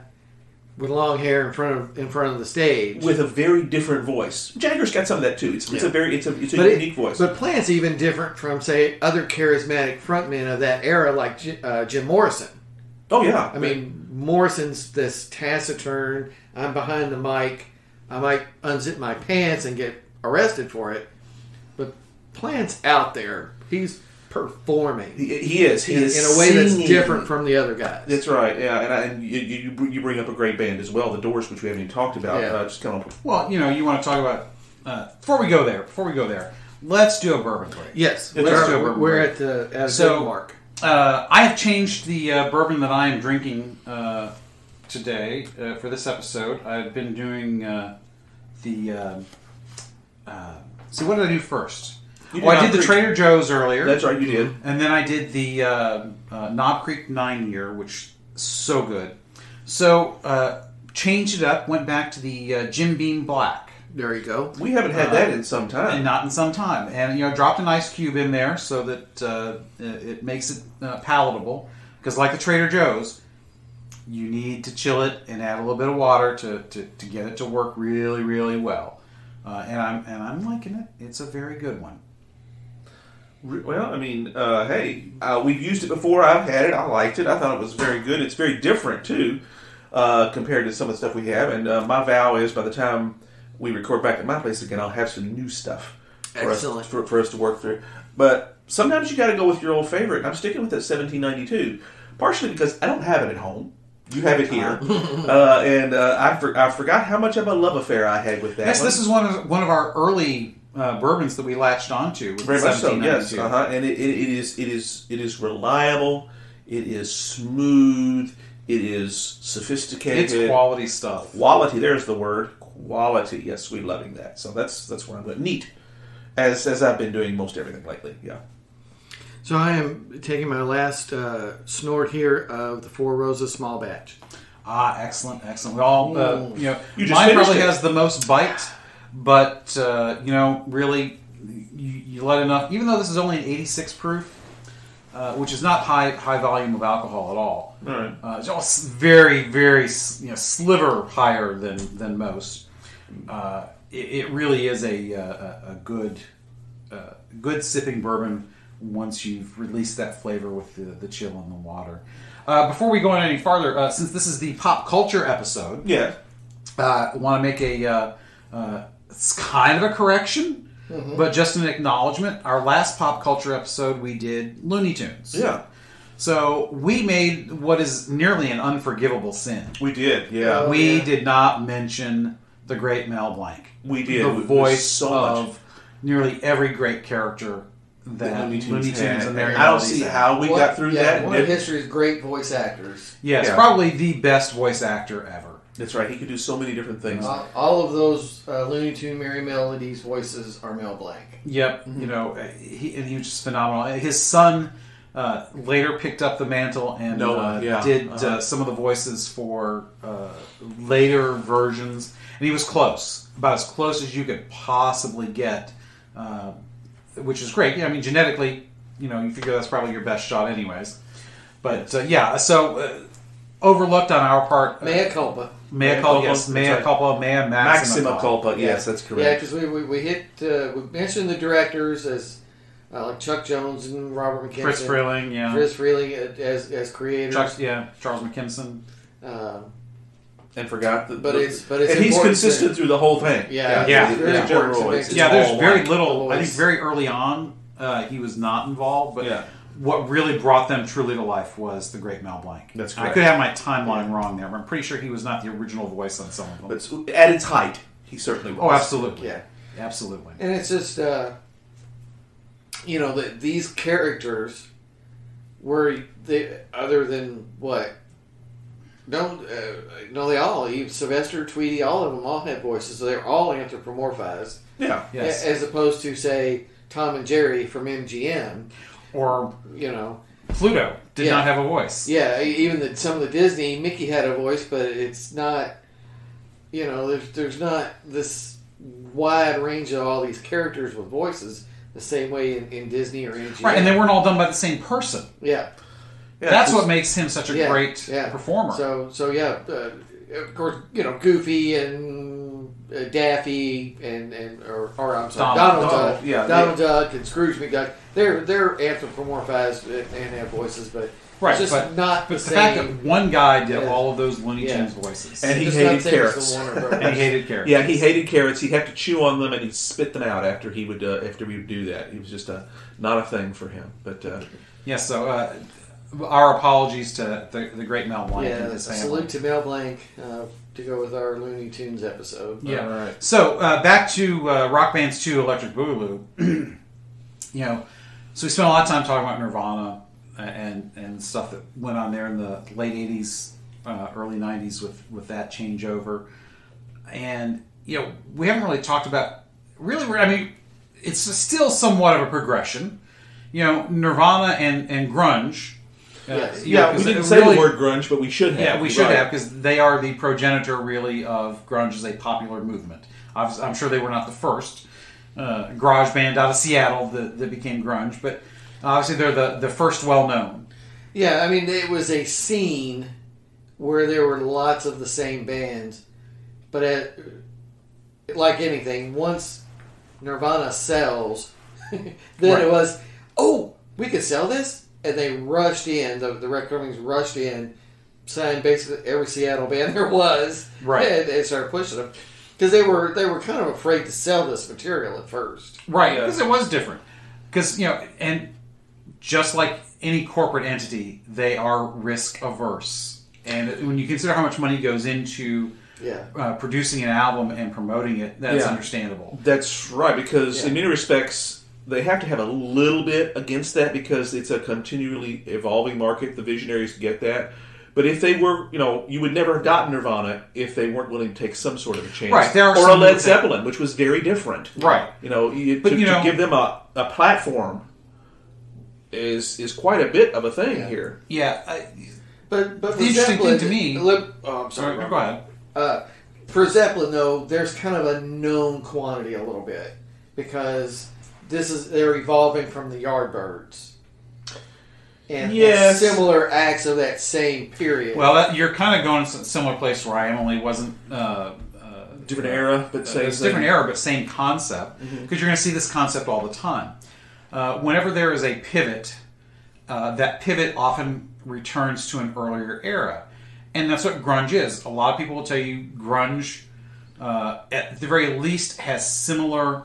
with long hair in front of in front of the stage. with a very different voice. Jagger's got some of that too. It's, it's a very it's a it's a but it- unique voice. But Plant's even different from say other charismatic frontmen of that era like uh, Jim Morrison. oh yeah, I mean, Morrison's this taciturn. I'm behind the mic. I might unzip my pants and get arrested for it. But Plant's out there. He's performing he, he is. He in, is in a way that's different from the other guys. That's right, yeah, and, I, and you, you you you bring up a great band as well, the Doors, which we haven't even talked about. Yeah. Uh, just kind of Well, you know, you want to talk about uh, before we go there. Before we go there, let's do a bourbon break. yes, Let's we're, do a we're, bourbon we're break. at the at a So- good mark. Uh, I have changed the uh, bourbon that I am drinking uh, today uh, for this episode. I've been doing uh, the. Uh, uh, see, what did I do first? You oh, I did the Trader Joe's earlier. That's right, you did. And then I did the uh, uh, Knob Creek Nine Year, which is so good. So uh, changed it up. Went back to the uh, Jim Beam Black. There you go. We haven't had that in some time. and not in some time. And you know, dropped an ice cube in there so that uh, it makes it uh, palatable. Because like the Trader Joe's, you need to chill it and add a little bit of water to, to, to get it to work really, really well. Uh, and I'm and I'm liking it. It's a very good one. Re- Well, I mean, uh, hey, uh, we've used it before. I've had it. I liked it. I thought it was very good. It's very different too, uh, compared to some of the stuff we have. And uh, my vow is, by the time we record back at my place again, I'll have some new stuff for Excellent. us for, for us to work through. But sometimes you got to go with your old favorite. I'm sticking with that 1792, partially because I don't have it at home. You have it here, uh, and uh, I, for, I forgot how much of a love affair I had with that. Yes, one. this is one of one of our early uh, bourbons that we latched onto. With Very the much so. Yes, uh-huh. and it, it, it is it is it is reliable. It is smooth. It is sophisticated. It's quality stuff. Quality. There's the word. Quality. Yes, we're loving that. So that's that's what I'm doing. Neat. As as I've been doing most everything lately. Yeah. So I am taking my last uh, snort here of the Four Roses small batch. Ah, excellent, excellent. We all, uh, you know, You just mine probably it. has the most bite, but uh, you know, really, you, you let enough. Even though this is only an 86 proof, uh, which is not high high volume of alcohol at all. All right. Uh, it's all very, very, you know, sliver higher than than most. Uh, it, it really is a uh, a, a good uh, good sipping bourbon once you've released that flavor with the, the chill in the water. Uh, before we go on any farther, uh, since this is the pop culture episode, Yeah. uh, I want to make a uh, uh, it's kind of a correction, mm-hmm. but just an acknowledgement. Our last pop culture episode, we did Looney Tunes. Yeah. So we made what is nearly an unforgivable sin. We did. Yeah. Oh, we yeah. did not mention the great Mel Blanc. We did. The It was voice so of much. nearly every great character that Looney Tunes, had. and their I don't see had. how we One- got through yeah, that. One and of history's great voice actors. Yes, Yeah. probably the best voice actor ever. That's right. He could do so many different things. All, all of those uh, Looney Tune Merry Melodies voices are Mel Blanc. Yep, you know, uh, he, and he was just phenomenal. His son uh, later picked up the mantle and Noah, uh, yeah. did Uh-huh. uh, some of the voices for uh, later versions, and he was close, about as close as you could possibly get, uh, which is great. Yeah, I mean, genetically, you know, you figure that's probably your best shot, anyways. But uh, yeah, so uh, overlooked on our part. uh, Mea culpa. Mea Mea culpa, culpa, yes, that's mea right. culpa, mea maxima, Maxima culpa. Yes, that's Yeah, correct. because we, we, we hit uh, we mentioned the directors as uh, like Chuck Jones and Robert McKimson, Friz Freleng, yeah. Friz Freleng uh, as as creators. Chuck, yeah, Charles McKimson. Um, and forgot that. But it's- but it's and he's consistent to- through the whole thing. Yeah, Yeah, in it's very general, important to it's- make- it's yeah, there's very like- little. I think very early on, uh, he was not involved, but Yeah. What really brought them truly to life was the great Mel Blanc. That's correct. I could have my timeline wrong there, but I'm pretty sure he was not the original voice on some of them. But at its height, he certainly was. oh, absolutely, yeah, absolutely. and it's just uh, you know that these characters were they other than what don't uh, no they all even Sylvester Tweety all of them all had voices so they're all anthropomorphized Yeah. Yes, as opposed to say Tom and Jerry from MGM or you know Pluto did Yeah. not have a voice. Yeah, e- even the, some of the Disney, Mickey had a voice, but it's not. You know, there's there's not this wide range of all these characters with voices the same way in, in Disney or MGM. Right, and they weren't all done by the same person. yeah. Yeah, That's 'cause- what makes him such a Yeah, great yeah. performer. So so yeah, uh, of course you know Goofy and uh, Daffy and and or, or I'm sorry Donald. Donald, Donald, Duck, yeah, Donald Duck and Scrooge McDuck. They're they're anthropomorphized and and have voices, but Right, just but- not but the the fact same. that one guy did Yeah. all of those Looney Yeah. Tunes voices, And he Just hated not same as carrots. the Warner Brothers. and he hated characters. Yeah, he hated carrots. He'd have to chew on them, and he'd spit them out after he would uh, after we would do that. It was just a not a thing for him. But uh, Yes, so uh, our apologies to the, the great Mel Blanc Yeah, and his family. salute to Mel Blanc uh, to go with our Looney Tunes episode. Yeah. All right. So uh, back to uh, Rock Band's 2 Electric Boogaloo. you know, so we spent a lot of time talking about Nirvana and and stuff that went on there in the late 80s, uh, early 90s with, with that changeover. And, you know, we haven't really talked about, really, I mean, it's still somewhat of a progression. You know, Nirvana and, and grunge. uh, Yes. you know, yeah, we didn't say really- the word grunge, but we should have. yeah, we should Right. have because they are the progenitor, really, of grunge as a popular movement. I'm sure they were not the first uh, garage band out of Seattle that, that became grunge, but obviously they're the, the first well known. Yeah, I mean, it was a scene where there were lots of the same bands, but at, like anything, once Nirvana sells, then Right. it was, oh, we could sell this, and they rushed in. The the record companies rushed in, signed basically every Seattle band there was, Right. and, and started pushing them because they were they were kind of afraid to sell this material at first. Right, Yeah. because it was different. Because, you know, and just like any corporate entity, they are risk averse. And when you consider how much money goes into Yeah. uh, producing an album and promoting it, that's Yeah. understandable. That's right, because Yeah. in many respects, they have to have a little bit against that because it's a continually evolving market. The visionaries get that. But if they were, you know, you would never have gotten Nirvana if they weren't willing to take some sort of a chance. Right, there are or a some Led that- Zeppelin, which was very different. Right. You know, you, But, to, you to give them a, a platform is is quite a bit of a thing Yeah. here. Yeah, I, But but The for interesting thing to me- Lip, oh, I'm sorry. Sorry, Rob. go ahead. Uh, for Zeppelin, though, there's kind of a known quantity a little bit because this is they're evolving from the Yardbirds and, and Yes. similar acts of that same period. Well, that, you're kind of going to a similar place where I only wasn't. Uh, uh, Different era, but uh, same it's thing. different era, but same concept. Because you're going to see this concept all the time. Uh, whenever there is a pivot, uh, that pivot often returns to an earlier era, and that's what grunge is. A lot of people will tell you grunge, uh, at the very least, has similar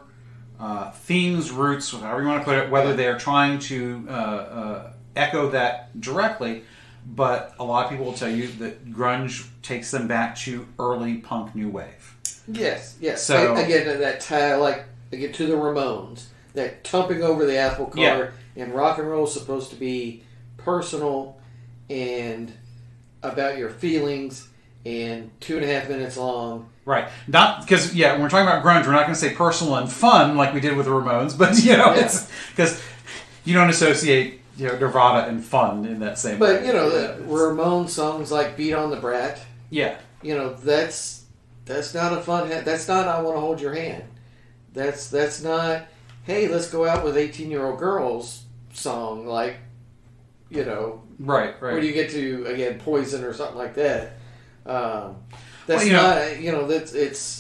uh, themes, roots, however you want to put it. Whether they're trying to uh, uh, echo that directly, but a lot of people will tell you that grunge takes them back to early punk new wave. yes, yes. So- A- again, that tie like again to the Ramones, that tumping over the apple cart, and rock and roll is supposed to be personal and about your feelings and two and a half minutes long. Right. Not because yeah, when we're talking about grunge, we're not going to say personal and fun like we did with the Ramones, but you know, Yeah. it's because you don't associate you know Nirvana and fun in that same way. But you know, Yeah, the Ramon songs like "Beat on the Brat," yeah, you know, that's that's not a fun. Ha- that's not "I Want to Hold Your Hand." That's that's not. Hey, let's go out with eighteen-year-old girls song like, you know, right, right. where do you get to again Poison or something like that? Um, that's Well, you know- not. you know, that's it's.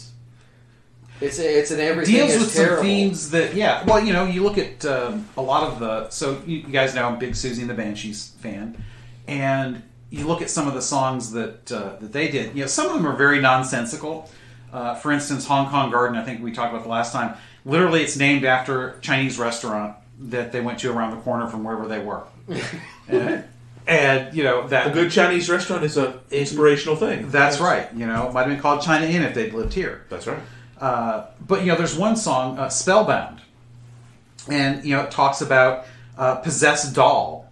It's a, it's an everything deals is with some terrible. themes that yeah well you know you look at um, a lot of the so you, you guys know i'm big siouxsie and the banshees fan and you look at some of the songs that uh, that they did you know some of them are very nonsensical uh, for instance hong kong garden i think we talked about the last time literally it's named after a chinese restaurant that they went to around the corner from wherever they were and, and you know that A good Chinese restaurant is a inspirational thing. that's right you know it might have been called china inn if they'd lived here That's right. Uh, but you know, there's one song, uh, "Spellbound," and you know, it talks about uh, possessed doll,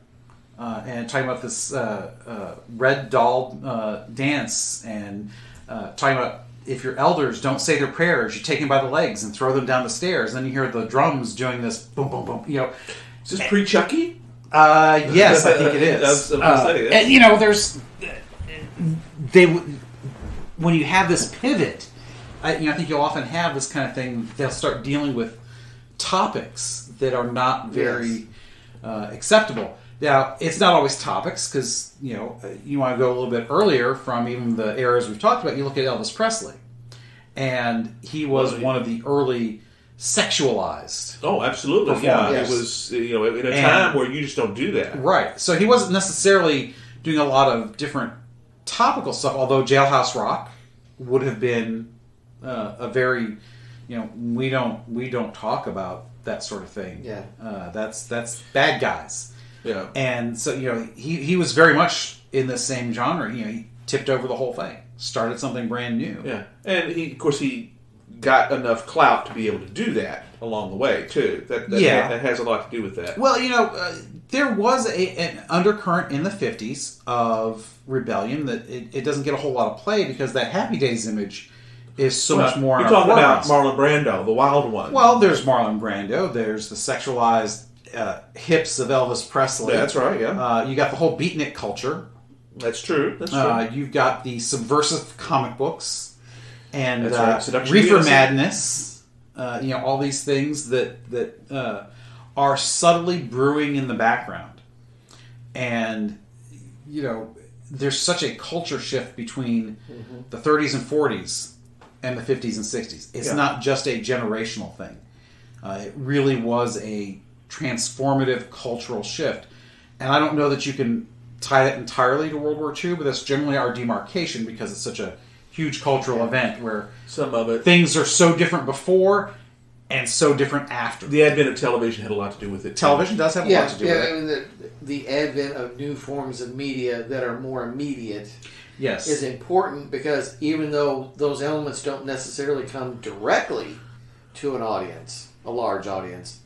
uh, and talking about this uh, uh, red doll uh, dance, and uh, talking about if your elders don't say their prayers, you take them by the legs and throw them down the stairs. Then you hear the drums doing this boom, boom, boom. You know, Is this pre Chucky? uh, yes, I think it is. I was gonna Uh, say, that's- and you know, there's they when you have this pivot, I, you know, I think you'll often have this kind of thing. They'll start dealing with topics that are not very Yes. uh, acceptable. Now, it's not always topics because you know uh, you want to go a little bit earlier from even the eras we've talked about. You look at Elvis Presley, and he was Well, one of the early sexualized Oh, absolutely. Yeah, Performance. it was you know in a And- time where you just don't do that. Right. So he wasn't necessarily doing a lot of different topical stuff, although Jailhouse Rock would have been uh, a very, you know, we don't we don't talk about that sort of thing. Yeah. Uh, that's that's bad guys. Yeah. And so you know he he was very much in the same genre. You know, he tipped over the whole thing, started something brand new. Yeah, and he, of course, he got enough clout to be able to do that along the way too. That, that Yeah. that has a lot to do with that. Well, you know, uh, there was a, an undercurrent in the 50s of rebellion that it, it doesn't get a whole lot of play because that Happy Days image is so much more. You're talking about. Marlon Brando, the wild one. Well, there's Marlon Brando. There's the sexualized uh, hips of Elvis Presley. that's right. Yeah, Uh, you got the whole beatnik culture. that's true. That's true. Uh, you've got the subversive comic books and That's uh, right. Seduction reefer madness. Uh, you know all these things that that uh, are subtly brewing in the background, and you know there's such a culture shift between the 30s and 40s and the 50s and 60s. It's Yeah. not just a generational thing. Uh, it really was a transformative cultural shift, and I don't know that you can tie that entirely to World War II, but that's generally our demarcation because it's such a huge cultural event where Some of it. things are so different before and so different after. The advent of television had a lot to do with it. too. Television does have a Yeah, lot to do yeah. with I it. mean, the, the advent of new forms of media that are more immediate Yes. is important because even though those elements don't necessarily come directly to an audience, a large audience,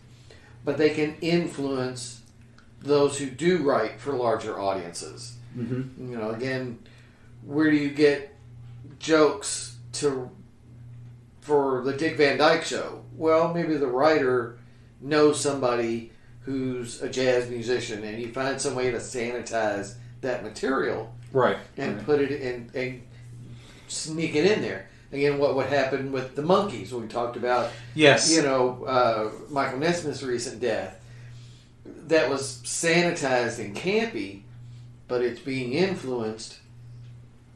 but they can influence those who do write for larger audiences. Mhm. You know, again, where do you get jokes to for the Dick Van Dyke Show? Well, maybe the writer knows somebody who's a jazz musician, and you find some way to sanitize that material Right. and right. put it in and sneak it in there. Again, what would happen with the Monkees? We talked about, Yes. you know, uh, Michael Nesmith's recent death. That was sanitized and campy, but it's being influenced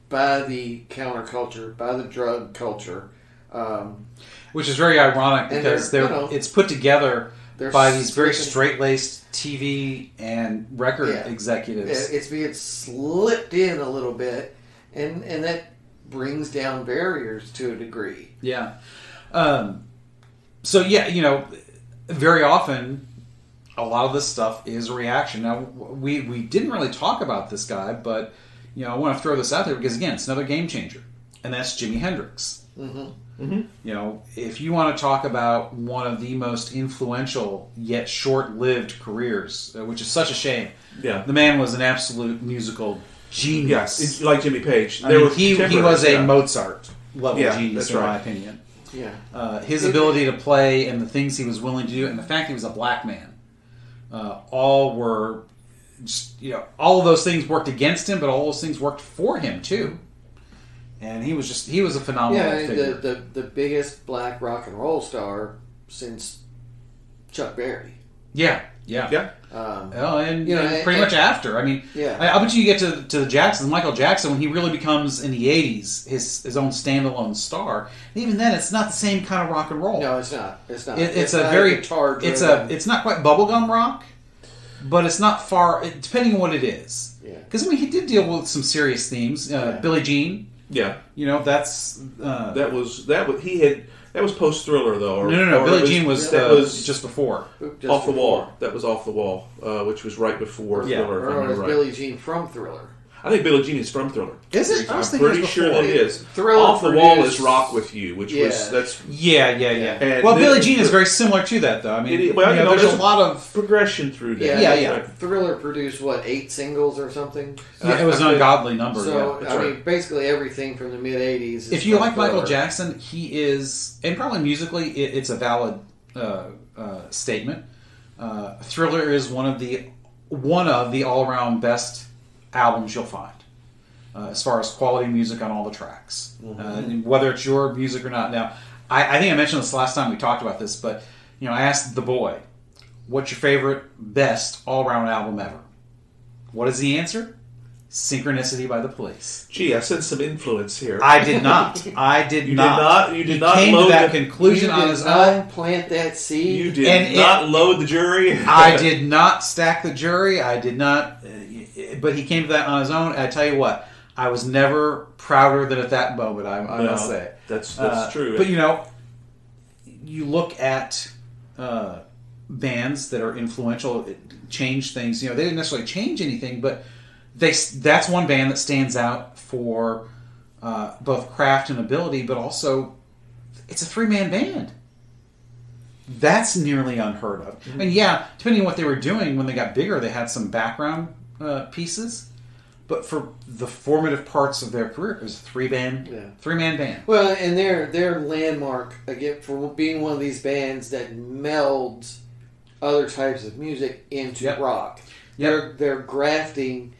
by the counterculture, by the drug culture. Um, Which is very ironic because they're, they're, you know, it's put together by these very straight laced TV and record Yeah. executives. it's being slipped in a little bit, and and that brings down barriers to a degree. Yeah. Um, so yeah, you know, very often a lot of this stuff is a reaction. Now we we didn't really talk about this guy, but you know I want to throw this out there because again, it's another game changer, and that's Jimi Hendrix. Hmm You know, if you want to talk about one of the most influential yet short-lived careers, uh, which is such a shame, Yeah. the man was an absolute musical genius. Yes, like Jimmy Page. I mean, he he was a yeah. Mozart level Yeah, genius, that's in my opinion. Yeah. Uh, his It- ability to play and the things he was willing to do, and the fact he was a black man, uh, all were, just, you know, all of those things worked against him, but all those things worked for him too. And he was just—he was a phenomenal Yeah, figure. the, the the biggest black rock and roll star since Chuck Berry. yeah, yeah, Yeah. Um, Oh, and, You know, and and- pretty and- much after. I mean, Yeah. I, I bet you get to to the Jackson, Michael Jackson, when he really becomes in the '80s his his own standalone star. Even then, it's not the same kind of rock and roll. no, it's not. It's not. It, it's, a not very guitar. it's a it's not quite bubblegum rock, but it's not far. It, depending on what it is, Yeah. because I mean he did deal with some serious themes. Uh, Yeah. Billie Jean, Yeah, you know, that's uh, that was that was he had that was post thriller though. Or, no, no, no. or Billie was- Jean was that uh, was just before. just off the wall. That was off the wall, uh, which was right before Yeah. Thriller. if I Or remember is right. Billie Jean from Thriller? I think Billie Jean is from Thriller. Is it? I I'm was thinking it pretty was sure before. it is. Thriller off the wall produced- is Rock with You, which was Yeah. that's Yeah, yeah, yeah. And well, then- Billie Jean is very similar to that, though. I mean, It is- well, you know, there's there's a a- lot of. progression through that. Yeah, yeah. Right. Thriller produced what eight singles or something. Yeah, it was an I- ungodly number. So yeah. I right. mean, basically everything from the mid '80s. if you like Michael Jackson, he is, and probably musically, it, it's a valid uh, uh, statement. Uh, Thriller is one of the one of the all around best albums you'll find, uh, as far as quality music on all the tracks, uh, whether it's your music or not. Now, I, I think I mentioned this last time we talked about this, but you know, I asked the boy, "What's your favorite, best all around album ever?" What is the answer? Synchronicity by the Police. Gee, I sense some influence here. I did not. I did You did not. not- you did he not came to that the- conclusion you on his not own. plant that seed. you did And not load the jury. I did not stack the jury. I did not. But he came to that on his own. I tell you what, I was never prouder than at that moment. I, I No, must say that's that's Uh, true. But you know, you look at uh, bands that are influential, it change things. You know, they didn't necessarily change anything, but they that's one band that stands out for uh, both craft and ability, but also it's a three man band. That's nearly unheard of. Mm-hmm. And yeah, depending on what they were doing when they got bigger, they had some background uh, pieces. But for the formative parts of their career, it was a three band, Yeah. three man band. Well, and their their landmark again for being one of these bands that melds other types of music into Yep. rock. Yep. They're they're grafting.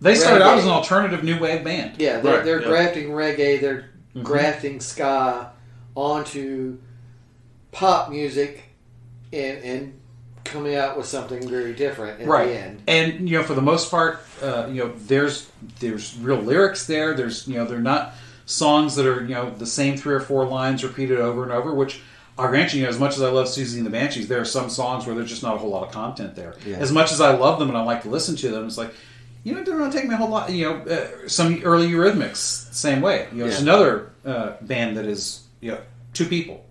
They started out as an alternative new wave band. Yeah, they're, Right, they're yeah. grafting reggae. They're Mhm. grafting ska onto pop music, and and coming out with something very different at right the end. and you know for the most part uh, you know there's there's real lyrics there there's you know they're not songs that are you know the same three or four lines repeated over and over which I'll grant you, you know, as much as I love Siouxsie and the Banshees, there are some songs where there's just not a whole lot of content there. Yeah. As much as I love them and I like to listen to them, it's like, you know, it doesn't really take me a whole lot. You know, uh, some early Eurythmics, same way. You know, there's Yeah. another uh, band that is, you know, two people.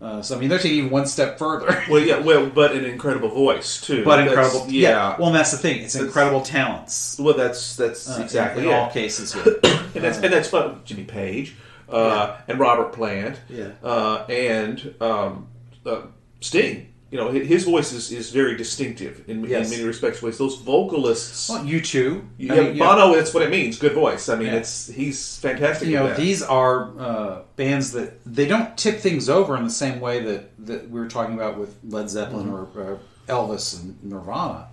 Uh, so I mean, they're taking even one step further. well, yeah, well, but an incredible voice too. but That's- incredible, yeah. Well, and that's the thing; it's That's- incredible talents. Well, that's that's uh, exactly in, in yeah. all cases. Yeah. and that's and that's fun. Jimmy Page, uh, and Robert Plant, Yeah. uh, and um, uh, Sting. You know, his voice is, is very distinctive in, Yes. in many respects. Ways those vocalists, well, you too. you I mean, Bono. that's what it means. Good voice. I mean, Yeah. it's he's fantastic. you know, that. these are uh, bands that they don't tip things over in the same way that, that we were talking about with Led Zeppelin Mm-hmm. or uh, Elvis and Nirvana,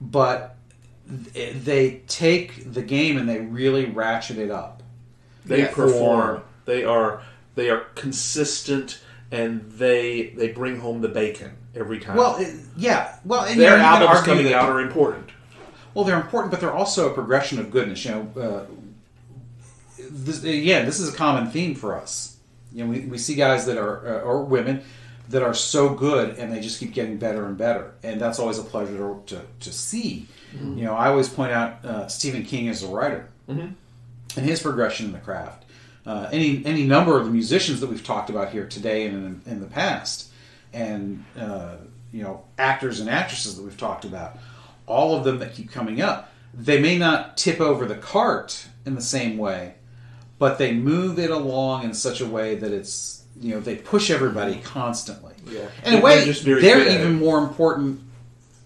but they take the game and they really ratchet it up. They Yeah. perform. They are they are consistent, and they they bring home the bacon every time. Well, it, yeah. Well, and their you know, albums coming that- out are important. Well, they're important, but they're also a progression of goodness. You know, uh, this, again, this is a common theme for us. You know, we, we see guys that are uh, or women that are so good, and they just keep getting better and better, and that's always a pleasure to to, to see. You know, I always point out uh, Stephen King as a writer and his progression in the craft. Uh, any any number of the musicians that we've talked about here today and in, in the past, and uh, you know actors and actresses that we've talked about, all of them that keep coming up, they may not tip over the cart in the same way, but they move it along in such a way that it's you know they push everybody constantly. Yeah. In a They're way, very they're even more important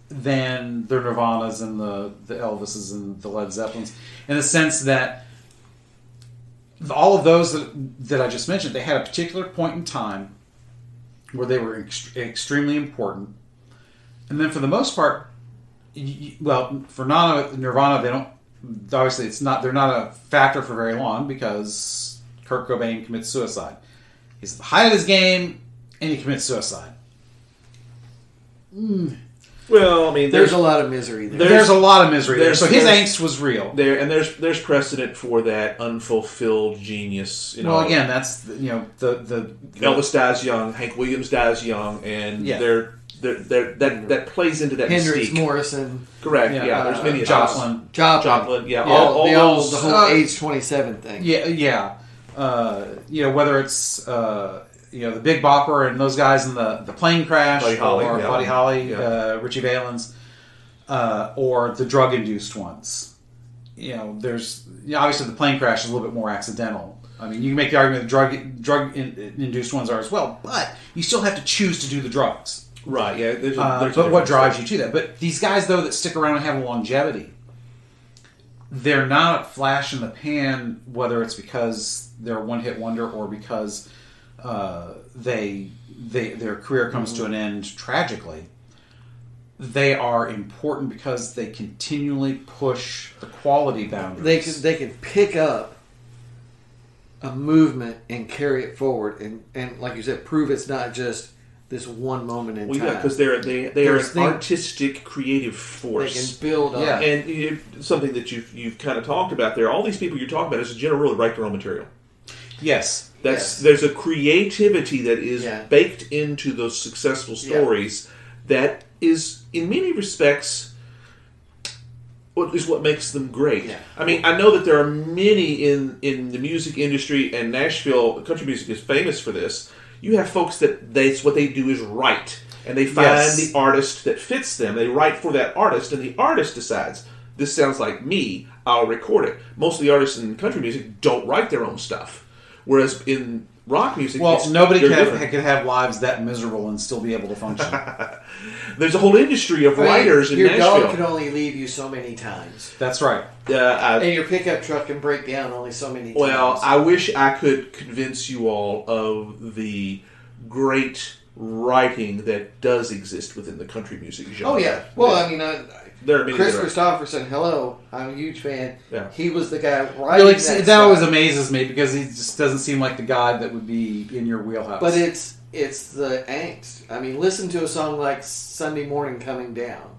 than the Nirvanas and the the Elvises and the Led Zeppelins, in the sense that all of those that, that I just mentioned, they had a particular point in time where they were ext- extremely important, and then for the most part, well, for Nana Nirvana, they don't. Obviously, it's not. They're not a factor for very long because Kurt Cobain commits suicide. He's at the height of his game, and he commits suicide. Hmm. Well, I mean, There's there's, a lot of misery there. There's, There's- a lot of misery there. So his angst was real. there and there's there's precedent for that unfulfilled genius. You know, well, again, that's you know the the Elvis dies young, Hank Williams dies young, and Yeah. they're, they're, they're, that that plays into that Hendrix, mystique. Morrison, Correct. Yeah, Yeah, uh, there's many of Joplin. Joplin. Joplin. Yeah, Yeah, all, all the, old, those. the whole uh, age 27 thing. Yeah, yeah. Uh, you know, whether it's uh, you know the Big Bopper and those guys in the the plane crash, Buddy Holly, or yeah. Buddy Holly, Yeah. uh, Ritchie Valens, uh, or the drug induced ones. You know, there's you know, obviously the plane crash is a little bit more accidental. I mean, you can make the argument that drug drug in, induced ones are as well, but you still have to choose to do the drugs. right. Yeah. There's a, Uh, there's a but what drives you to that? But these guys, though, that stick around and have a longevity, they're not a flash in the pan, whether it's because they're a one hit wonder or because uh, they they their career comes to an end tragically. They are important because they continually push the quality boundaries. They can, they can pick up a movement and carry it forward, and, and like you said, prove it's not just this one moment in Well, time. yeah, because they're they they are an thing- artistic, creative force. they force. can build up. Yeah. And you, something that you've you've kind of talked about there. All these people you're talking about is generally write their own material. yes, That's Yes. there's a creativity that is Yeah. baked into those successful Yeah. stories that is in many respects what is what makes them great. Yeah. I mean, I know that there are many in in the music industry and Nashville country music is famous for this. You have folks that they what they do is write and they find Yes. the artist that fits them. They write for that artist and the artist decides this sounds like me, I'll record it. Most of the artists in country music don't write their own stuff. Whereas in rock music, well, it's- nobody they're can have, different. could have lives that miserable and still be able to function. There's a whole industry of I mean, writers in your dog can only leave you so many times, That's right. Uh, I- and your pickup truck can break down only so many times. well, I wish I could convince you all of the great writing that does exist within the country music genre. oh yeah. Well, I mean, I, there are many Kris that Kristofferson. Hello, I'm a huge fan. Yeah. He was the guy writing Really, that. that, always amazes me because he just doesn't seem like the guy that would be in your wheelhouse. But it's it's the angst. I mean, listen to a song like "Sunday Morning Coming Down"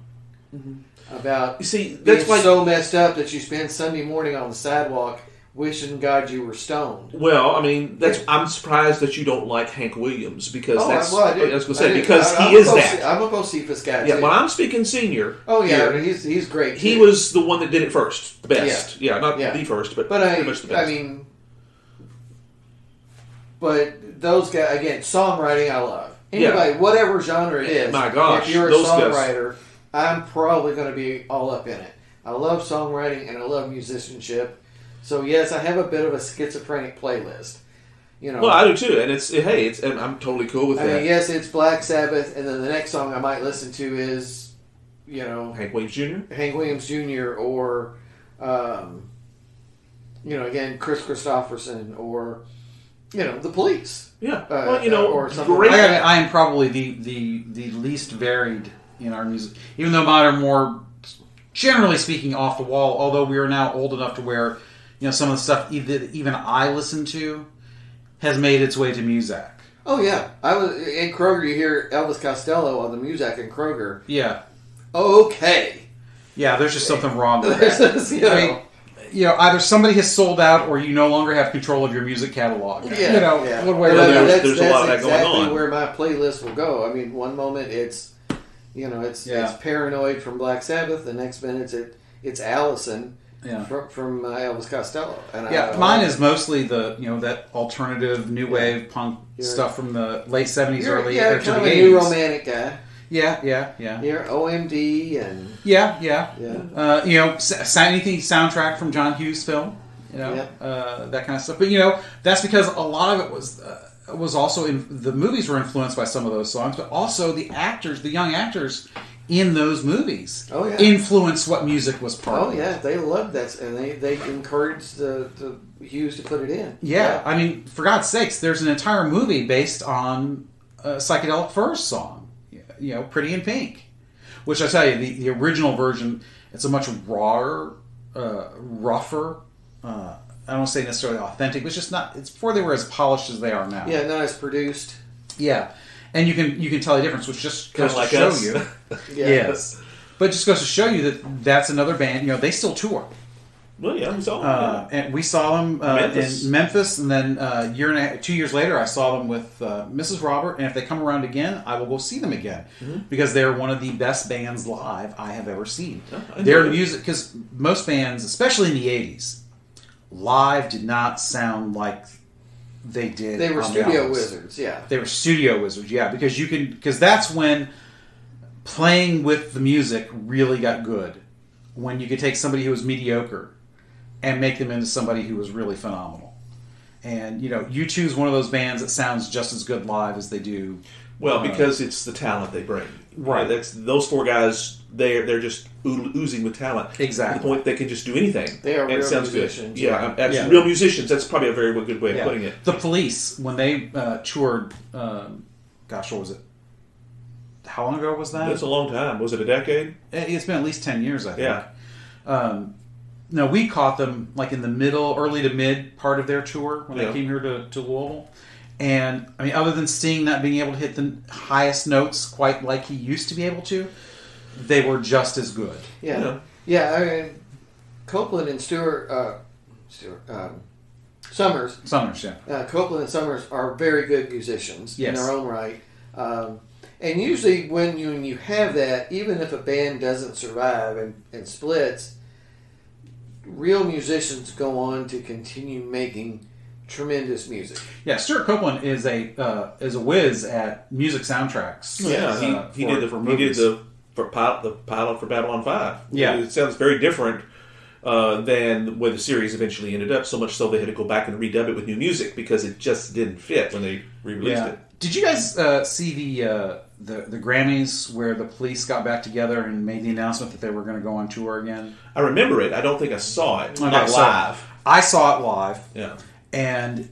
mm-hmm. about You see, being that's why. so messed up that you spend Sunday morning on the sidewalk wishing God you were stoned. well, I mean, that's. I'm surprised that you don't like Hank Williams because Oh, that's. well, I, was going to say because I, he is that. I'm a Bocephus guy. Yeah, too. well, I'm speaking senior. oh yeah. I mean, he's he's great. he too. was the one that did it first, the best. Yeah, not Yeah. the first, but, But I, pretty much the best. I mean, but those guys again, songwriting I love. Yeah. Whatever genre it is. My gosh, if you're a those guys- songwriter, I'm probably going to be all up in it. I love songwriting and I love musicianship. So yes, I have a bit of a schizophrenic playlist. You know, well, I do too, and it's hey, it's and I'm totally cool with I that. mean, yes, it's Black Sabbath, and then the next song I might listen to is, you know, Hank Williams Jr. Hank Williams Jr. or, um, you know, again Kris Kristofferson or, you know, the Police. Yeah, Uh, well, you know, or something great. like I, that. I am probably the, the, the least varied in our music, even though mine are more generally speaking, off the wall. Although we are now old enough to where, you know, some of the stuff even even I listen to has made its way to Muzak. Oh yeah, I was in Kroger. You hear Elvis Costello on the Muzak in Kroger. Yeah, Okay, yeah. There's just something wrong with that. you know, I mean, you know, either somebody has sold out or you no longer have control of your music catalog. yeah, you know, yeah. one way or Well, there's- that's, there's a lot of that's that going exactly on. where my playlist will go. I mean, one moment it's, you know, it's Yeah. it's Paranoid from Black Sabbath. The next minute it's it's Alison Yeah. from from uh, Elvis Costello. And Yeah, I, mine is mostly the you know that alternative new wave punk You're- stuff from the late seventies, early yeah, or to kind of the a new eighties. romantic guy. Yeah, yeah, yeah, You're OMD and yeah, yeah. yeah. Uh, you know, anything soundtrack from John Hughes film, you know, Yeah. uh, that kind of stuff. But you know, that's because a lot of it was uh, was also in the movies were influenced by some of those songs, but also the actors, the young actors in those movies, Oh, yeah. influenced what music was part Oh of. yeah, they loved that, and they they encouraged the, the Hughes to put it in. Yeah, I mean, for God's sakes, there's an entire movie based on a psychedelic furs song, you know, "Pretty in Pink," which I tell you, the, the original version, it's a much rawer, uh, rougher. Uh, I don't say necessarily authentic, but it's just not. It's before they were as polished as they are now. yeah, not as produced. yeah, and you can you can tell the difference, which just goes like to show us. you. Yeah. Yes, but just goes to show you that that's another band. You know, they still tour. Well, yeah, we saw. Uh, and we saw them uh, Memphis. in Memphis, and then uh, year and a, two years later, I saw them with uh, Mrs. Robert. And if they come around again, I will go see them again Mm-hmm. because they're one of the best bands live I have ever seen. Oh, Their music, because most bands, especially in the '80s, live did not sound like they did. They were on the studio albums. wizards. Yeah. They were studio wizards, yeah, because you can because that's when playing with the music really got good. When you could take somebody who was mediocre and make them into somebody who was really phenomenal. And you know, you choose one of those bands that sounds just as good live as they do. Well, Uh, because it's the talent they bring. Right. That's those four guys. They're they're just oozing with talent. Exactly. To the point they can just do anything. They are and it real sounds musicians, Good. Yeah, yeah. that's Yeah. real musicians. That's probably a very good way of Yeah. putting it. The Police when they uh, toured, um, gosh, what was it? How long ago was that? That's a long time. Was it a decade? It's been at least ten years, I think. Yeah. Um, no, we caught them like in the middle, early to mid part of their tour when Yeah. they came here to, to Louisville. And I mean, other than Sting not being able to hit the highest notes quite like he used to be able to, they were just as good. Yeah. Yeah. Yeah. I mean, Copeland and Stewart, uh, Stewart, um, Summers, Summers, yeah. uh, Copeland and Summers are very good musicians in their own right. Um, and usually, when you when you have that, even if a band doesn't survive and, and splits, real musicians go on to continue making tremendous music. Yeah, Stewart Copeland is a uh, is a whiz at music soundtracks. Yeah, uh, he, he for- did the for he did movies. the for pilot the pilot for Babylon Five. Yeah. it sounds very different uh, than where the series eventually ended up. So much so they had to go back and redub it with new music because it just didn't fit when they re-released Yeah. it. Did you guys uh, see the, uh, the the Grammys where the police got back together and made the announcement that they were going to go on tour again? I remember it. I don't think I saw it Okay, not so- live. I saw it live. Yeah, and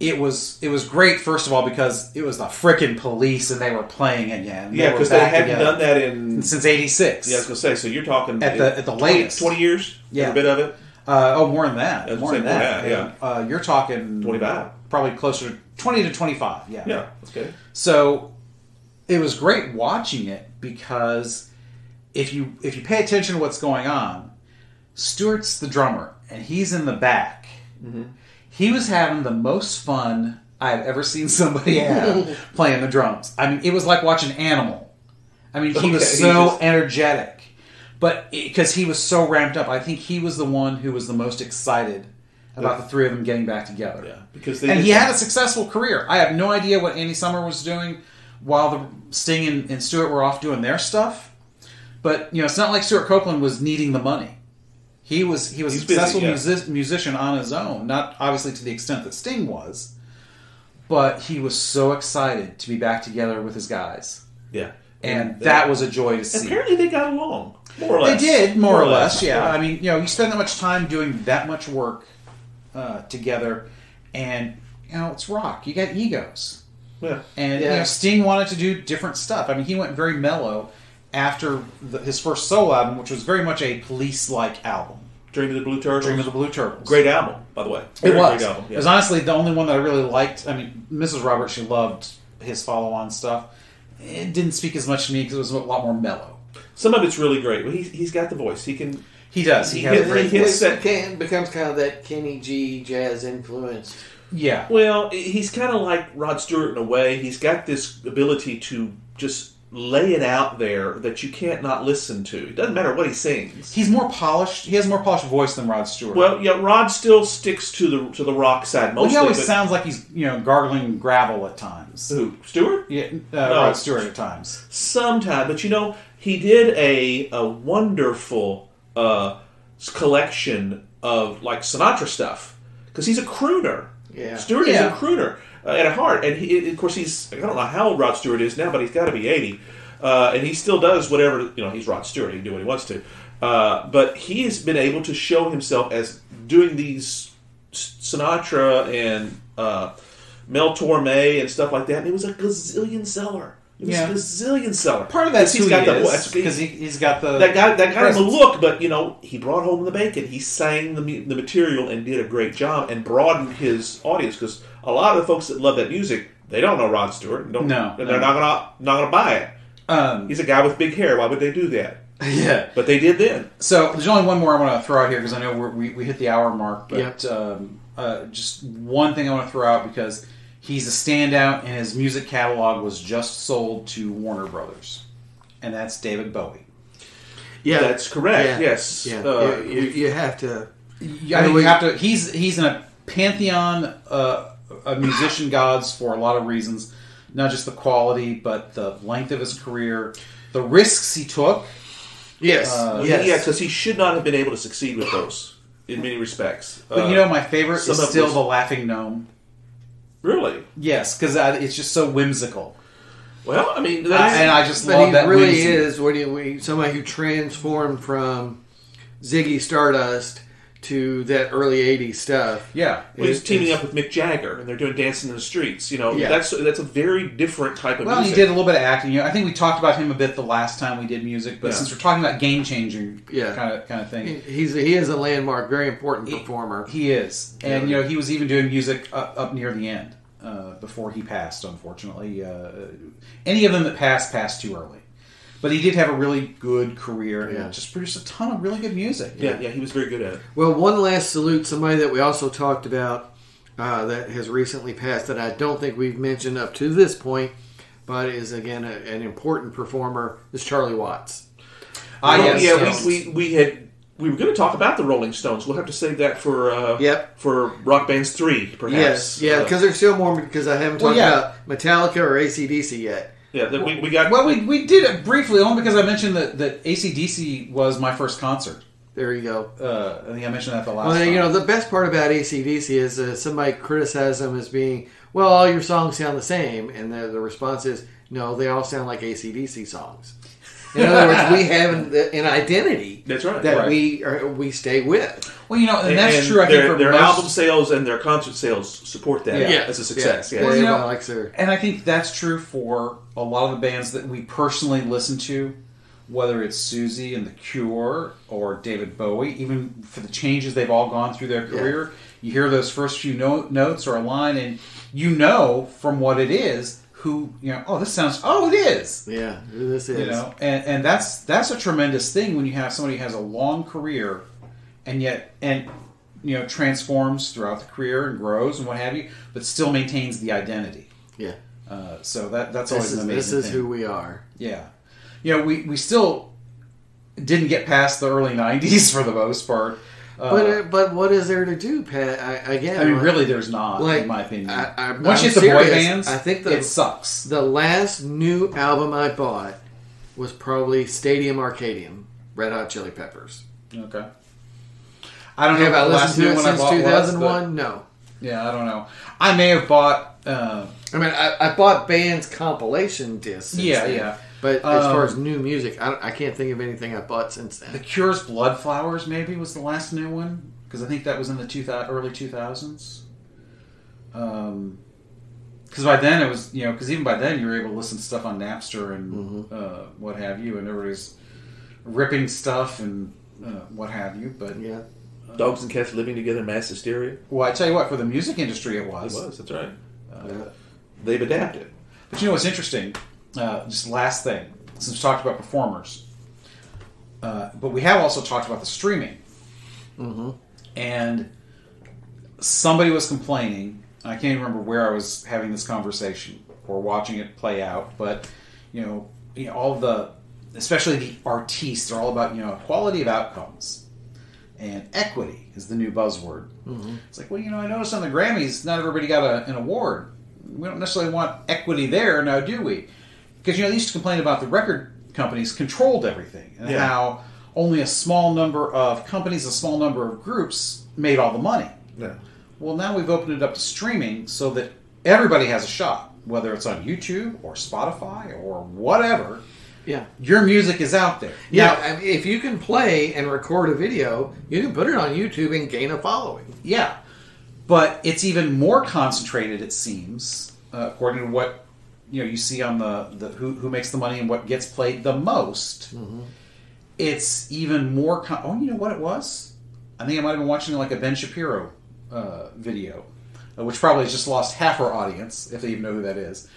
it was it was great first of all because it was the frickin' police and they were playing again. yeah, because they back hadn't together done that in. since '86. Yeah, I was gonna say. So you're talking At the- at the 20 latest. twenty years. Yeah. every bit of it. Uh, oh, more than that. More than that. than that, Uh, you're talking 25. probably closer to twenty to twenty-five. Yeah. Yeah, okay. So it was great watching it because if you if you pay attention to what's going on, Stewart's the drummer and he's in the back. He was having the most fun I've ever seen somebody have playing the drums. I mean, it was like watching Animal. I mean, he was Okay, he so just- energetic, but because he was so ramped up, I think he was the one who was the most excited about the three of them getting back together Yeah, because they and he had a successful career. I have no idea what Andy Summer was doing while the Sting and, and Stewart were off doing their stuff. But you know, it's not like Stewart Copeland was needing the money. He was he was a He's busy, successful yeah. music, musician on his own, not obviously to the extent that Sting was, but he was so excited to be back together with his guys, yeah, and they- that was a joy to see. apparently they got along more or They did more, or less, yeah. I mean, you know, you spend that much time doing that much work uh, together, and you know, it's rock. You got egos, yeah. and you know, Sting wanted to do different stuff. I mean, he went very mellow, after the, his first solo album, which was very much a police-like album, Dream of the Blue Turtles. Dream of the Blue Turtles. Great album, by the way. It was. Great album. It was honestly the only one that I really liked. I mean, Mrs. Roberts, she loved his follow-on stuff. It didn't speak as much to me because it was a lot more mellow. Some of it's really great. But he, he's got the voice. He can. He does. He, He has a great he voice. that- Can, becomes kind of that Kenny G jazz influence. Yeah. Well, he's kind of like Rod Stewart in a way. He's got this ability to just lay it out there that you can't not listen to. It doesn't matter what he sings. He's more polished. He has more polished voice than Rod Stewart. Well, yeah, Rod still sticks to the to the rock side Well, he always but- sounds like he's you know gargling gravel at times. who Stewart? Yeah, uh, Rod Stewart at times. Sometimes, but you know, he did a a wonderful uh, collection of like Sinatra stuff because he's a crooner. Yeah. Stewart Yeah. is a crooner uh, at heart, and he, of course he's I don't know how old Rod Stewart is now, but he's got to be eighty, uh, and he still does whatever you know. He's Rod Stewart; he can do what he wants to. Uh, but he has been able to show himself as doing these Sinatra and uh, Mel Torme and stuff like that, and it was a gazillion seller. It was Yeah. a gazillion seller. Part of that's he's who got he the is because he, he's got the that guy that got him a look, but you know he brought home the bacon. He sang the the material and did a great job and broadened his audience because a lot of the folks that love that music they don't know Rod Stewart. Don't, No, and no. they're not gonna not gonna buy it. Um, He's a guy with big hair. Why would they do that? yeah. But they did then. So there's only one more I want to throw out here because I know we're, we we hit the hour mark. But Yep. um, uh, just one thing I want to throw out because he's a standout and his music catalog was just sold to Warner Brothers, and that's David Bowie. Yeah, That's correct. Yeah. Yes. Yeah, Uh, you, you, you have to. I think you have to. He's he's in a pantheon uh, of musician gods for a lot of reasons, not just the quality, but the length of his career, the risks he took. Yes, Uh, yes. Yeah, because he should not have been able to succeed with those in many respects. But Uh, you know, my favorite is still which- the Laughing Gnome. really? Yes, because it's just so whimsical, Well, I mean, I, and I just but love he that. really whimsy. is what he, we, somebody who transformed from Ziggy Stardust to that early '80s stuff. Yeah, well, he's It- teaming up with Mick Jagger, and they're doing "Dancing in the Streets." You know, Yeah. that's that's a very different type of Well, he did a little bit of acting. You know, I think we talked about him a bit the last time we did music, but Yeah. since we're talking about game changing, Yeah. kind of kind of thing, He's he is a landmark, very important performer. he is. And Yeah. you know, he was even doing music up, up near the end uh, before he passed. Unfortunately, uh, any of them that passed passed too early. But he did have a really good career Yeah. and just produced a ton of really good music. yeah, yeah, he was very good at it. Well, one last salute, somebody that we also talked about uh, that has recently passed that I don't think we've mentioned up to this point, but is again a, an important performer is Charlie Watts. Ah, Well, yes, yeah, we, we we had we were going to talk about the Rolling Stones. We'll have to save that for uh, Yep. for Rock Bands three, perhaps. Yes, yeah, Uh, because there's still more because I haven't Well, talked yeah. about Metallica or ACDC yet. Yeah. That we, we got Well, we, we did it briefly only because I mentioned that, that ACDC was my first concert. There you go. Uh, I think I mentioned that the last Well, time. you know, the best part about ACDC is uh, somebody criticizes them as being, well, all your songs sound the same. And the, the response is, no, they all sound like ACDC songs. In other words, we have an, an identity That's right. that Right. we are, we stay with. well, you know, and, that's and true. I their, think for their most, album sales and their concert sales support that Yeah. as a success. Yeah, Yeah. Well, you know- everybody likes their. and I think that's true for a lot of the bands that we personally listen to, whether it's Siouxsie and The Cure or David Bowie. Even for the changes they've all gone through their career, you hear those first few no- notes or a line, and you know from what it is who you know. Oh, this sounds. Oh, it is. Yeah, this is. you know and and that's that's a tremendous thing when you have somebody who has a long career and yet and you know transforms throughout the career and grows and what have you but still maintains the identity Yeah. uh, so that that's This always is, an this is thing who we are. yeah you know we we still didn't get past the early 90s for the most part But uh, but what is there to do, Pat? I, again, I mean, like, really, there's not, like, in my opinion. I- I'm- Once I'm you the boy bands, I think the- it sucks. the last new album I bought was probably Stadium Arcadium, Red Hot Chili Peppers. Okay. I don't know Have if I last listened to new it since bought was, but- 2001? No. Yeah, I don't know. I may have bought. Uh, I mean, I, I bought bands compilation discs. Yeah, then, yeah. But as far Um, as new music, I, don't- I can't think of anything I bought since then. The. Cure's Bloodflowers maybe was the last new one because I think that was in the two early two thousands. Um, because by then it was you know because even by then you were able to listen to stuff on Napster and Mm-hmm. uh, what have you, and everybody's ripping stuff and uh, what have you. But Yeah. Dogs and cats living together in mass hysteria. well, I tell you what, for the music industry, it was. It was. was. That's right. Uh, They've adapted. But you know what's interesting? Uh, just last thing, since we talked about performers, uh, but we have also talked about the streaming. Mm-hmm. And somebody was complaining. I can't even remember where I was having this conversation or watching it play out, but you know, you know all the, especially the artistes, are all about you know quality of outcomes, and equity is the new buzzword. It's like, well, you know, I noticed on the Grammys, not everybody got a, an award. We don't necessarily want equity there, now do we? Because you know, they used to complain about the record companies controlled everything and Yeah. how only a small number of companies, a small number of groups made all the money. Yeah. Well, now we've opened it up to streaming so that everybody has a shot, whether it's on YouTube or Spotify or whatever. Yeah. Your music is out there. Yeah, Now- if you can play and record a video, you can put it on YouTube and gain a following. Yeah, but it's even more concentrated. It seems, uh, according to what you know, you see on the, the who, who makes the money and what gets played the most. It's even more. Con- oh, you know what it was? I think I might have been watching like a Ben Shapiro uh, video, uh, which probably has just lost half our audience if they even know who that is.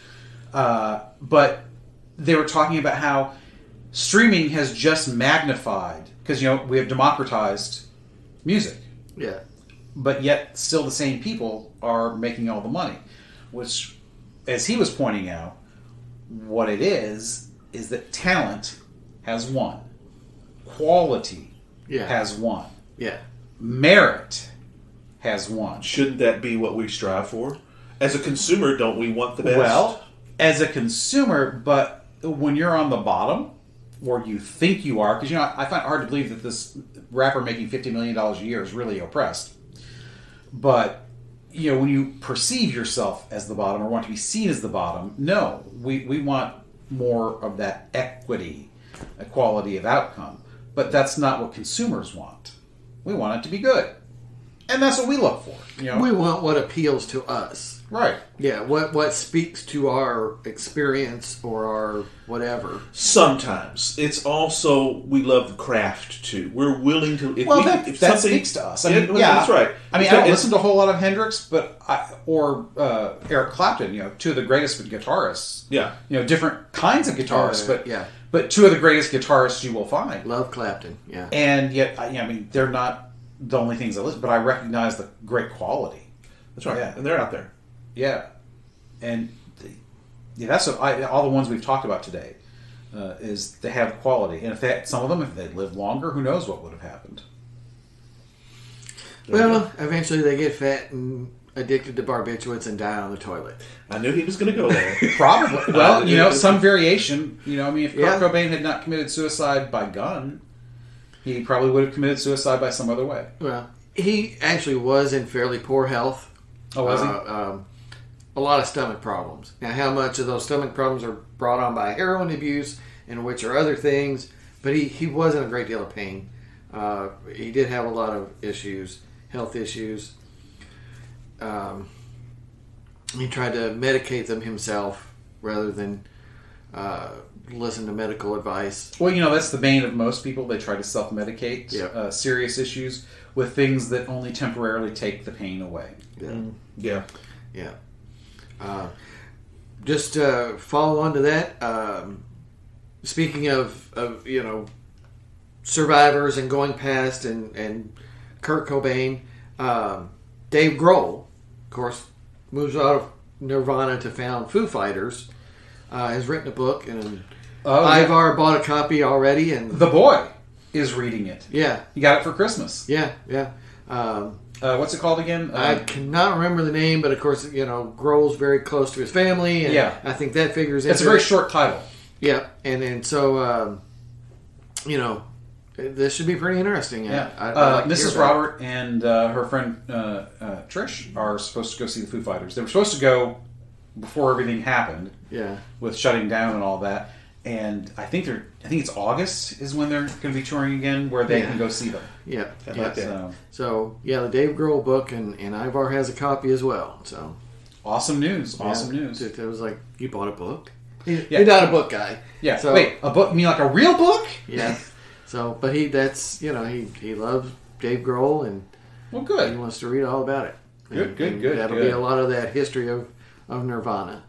Uh, but they were talking about how streaming has just magnified because you know we have democratized music Yeah. but yet still the same people are making all the money. Which, as he was pointing out, what it is is that talent has won, quality Yeah. has won, Yeah. merit has won. Shouldn't that be what we strive for? As a consumer, don't we want the best? Well, as a consumer, but when you're on the bottom, or you think you are, because you know I find it hard to believe that this rapper making fifty million dollars a year is really oppressed. But you know, when you perceive yourself as the bottom or want to be seen as the bottom, no, we we want more of that equity, equality of outcome. But that's not what consumers want. We want it to be good, and that's what we look for. You know, We want what appeals to us. Right? Yeah, what what speaks to our experience or our whatever. sometimes it's also we love the craft too. We're willing to. If Well, we, that, if that speaks to us. I Yeah, mean, well, yeah, that's right. I mean, It's- I don't listen to a whole lot of Hendrix, but I, or uh, Eric Clapton. You know, two of the greatest guitarists. Yeah, You know, different kinds of guitarists, but yeah. but two of the greatest guitarists you will find. Love Clapton. Yeah. And yet, I, I mean, they're not the only things I listen. But I recognize the great quality. that's right. Yeah. And they're out there. Yeah, and the, yeah, that's what I, all the ones we've talked about today. Uh, is they have quality, and if they, some of them, if they'd lived longer, who knows what would have happened? Well, eventually they get fat and addicted to barbiturates and die on the toilet. I knew he was going to go there. Probably. Well, you know, some variation. You know, I mean, if Kurt Cobain had not committed suicide by gun, he probably would have committed suicide by some other way. Well, he actually was in fairly poor health. Oh, was he? Uh, um, a lot of stomach problems. Now, how much of those stomach problems are brought on by heroin abuse and which are other things? But he, he was in a great deal of pain. Uh, he did have a lot of issues, health issues. Um, he tried to medicate them himself rather than uh, listen to medical advice. Well, you know, that's the bane of most people. They try to self medicate Yeah. uh, serious issues with things that only temporarily take the pain away. Yeah. yeah. Yeah. Uh, just uh, follow on to that. Um, speaking of, of, you know, survivors and going past and, and Kurt Cobain, um, Dave Grohl, of course, moves out of Nirvana to found Foo Fighters, uh, has written a book, and Oh, yeah. Ivar bought a copy already, and The boy is reading it. yeah, He got it for Christmas. yeah, yeah. Um, Uh, what's it called again? I Uh, cannot remember the name, but of course, you know, Grohl's very close to his family, and Yeah. I think that figures it's a very it. short title. Yeah, and then so um, you know, this should be pretty interesting. Yeah. I, uh, like hear Mrs. Robert and uh, her friend uh, uh, Trish are supposed to go see the Foo Fighters. They were supposed to go before everything happened Yeah, with shutting down and all that. And I think they're. I think it's August is when they're going to be touring again, where they Yeah. can go see them. yeah, yeah. So So yeah, the Dave Grohl book, and and Ivar has a copy as well. So Awesome news. Awesome Yeah. news. It, it was like you bought a book. Yeah. You're not a book guy. Yeah. So, Wait, a book? You mean like a real book? Yeah. So, but he that's you know he he loves Dave Grohl and Well, good. he wants to read all about it. Good, And- good, and good, That'll good. be a lot of that history of of Nirvana.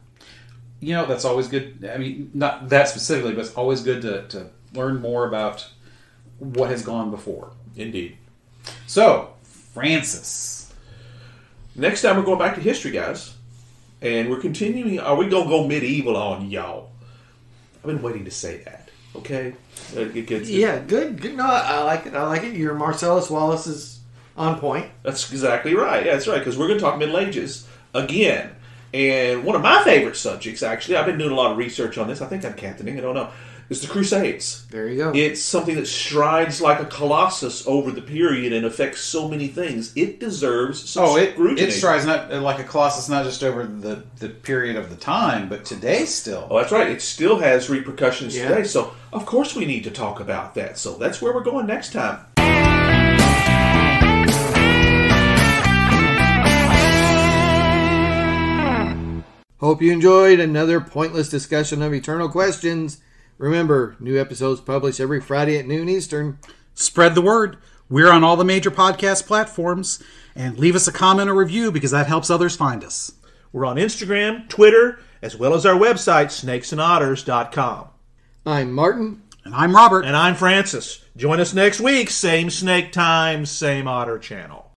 You know, that's always good. I mean, not that specifically, but it's always good to, to learn more about what has gone before. Indeed. So, Francis. Next time we're going back to history, guys, and we're continuing. Are we gonna go medieval on y'all? I've been waiting to say that. Okay. It gets- Yeah, good. good. No, I I like it. I like it. Your Marcellus Wallace is on point. That's exactly right. Yeah, that's right. Because we're going to talk Middle Ages again. And one of my favorite subjects, actually, I've been doing a lot of research on this. I think I'm captaining. I don't know. Is the Crusades. There you go. It's something that strides like a colossus over the period and affects so many things. It deserves some Oh, it, scrutiny. it strives not uh, like a colossus, not just over the, the period of the time, but today still. Oh, that's right. It still has repercussions Yeah. today. So, of course, we need to talk about that. So, that's where we're going next time. Hope you enjoyed another pointless discussion of eternal questions. Remember, new episodes published every Friday at noon Eastern. Spread the word. We're on all the major podcast platforms. And leave us a comment or review because that helps others find us. We're on Instagram, Twitter, as well as our website, snakesandotters.com. I'm Martin. And I'm Robert. And I'm Francis. Join us next week, same snake time, same otter channel.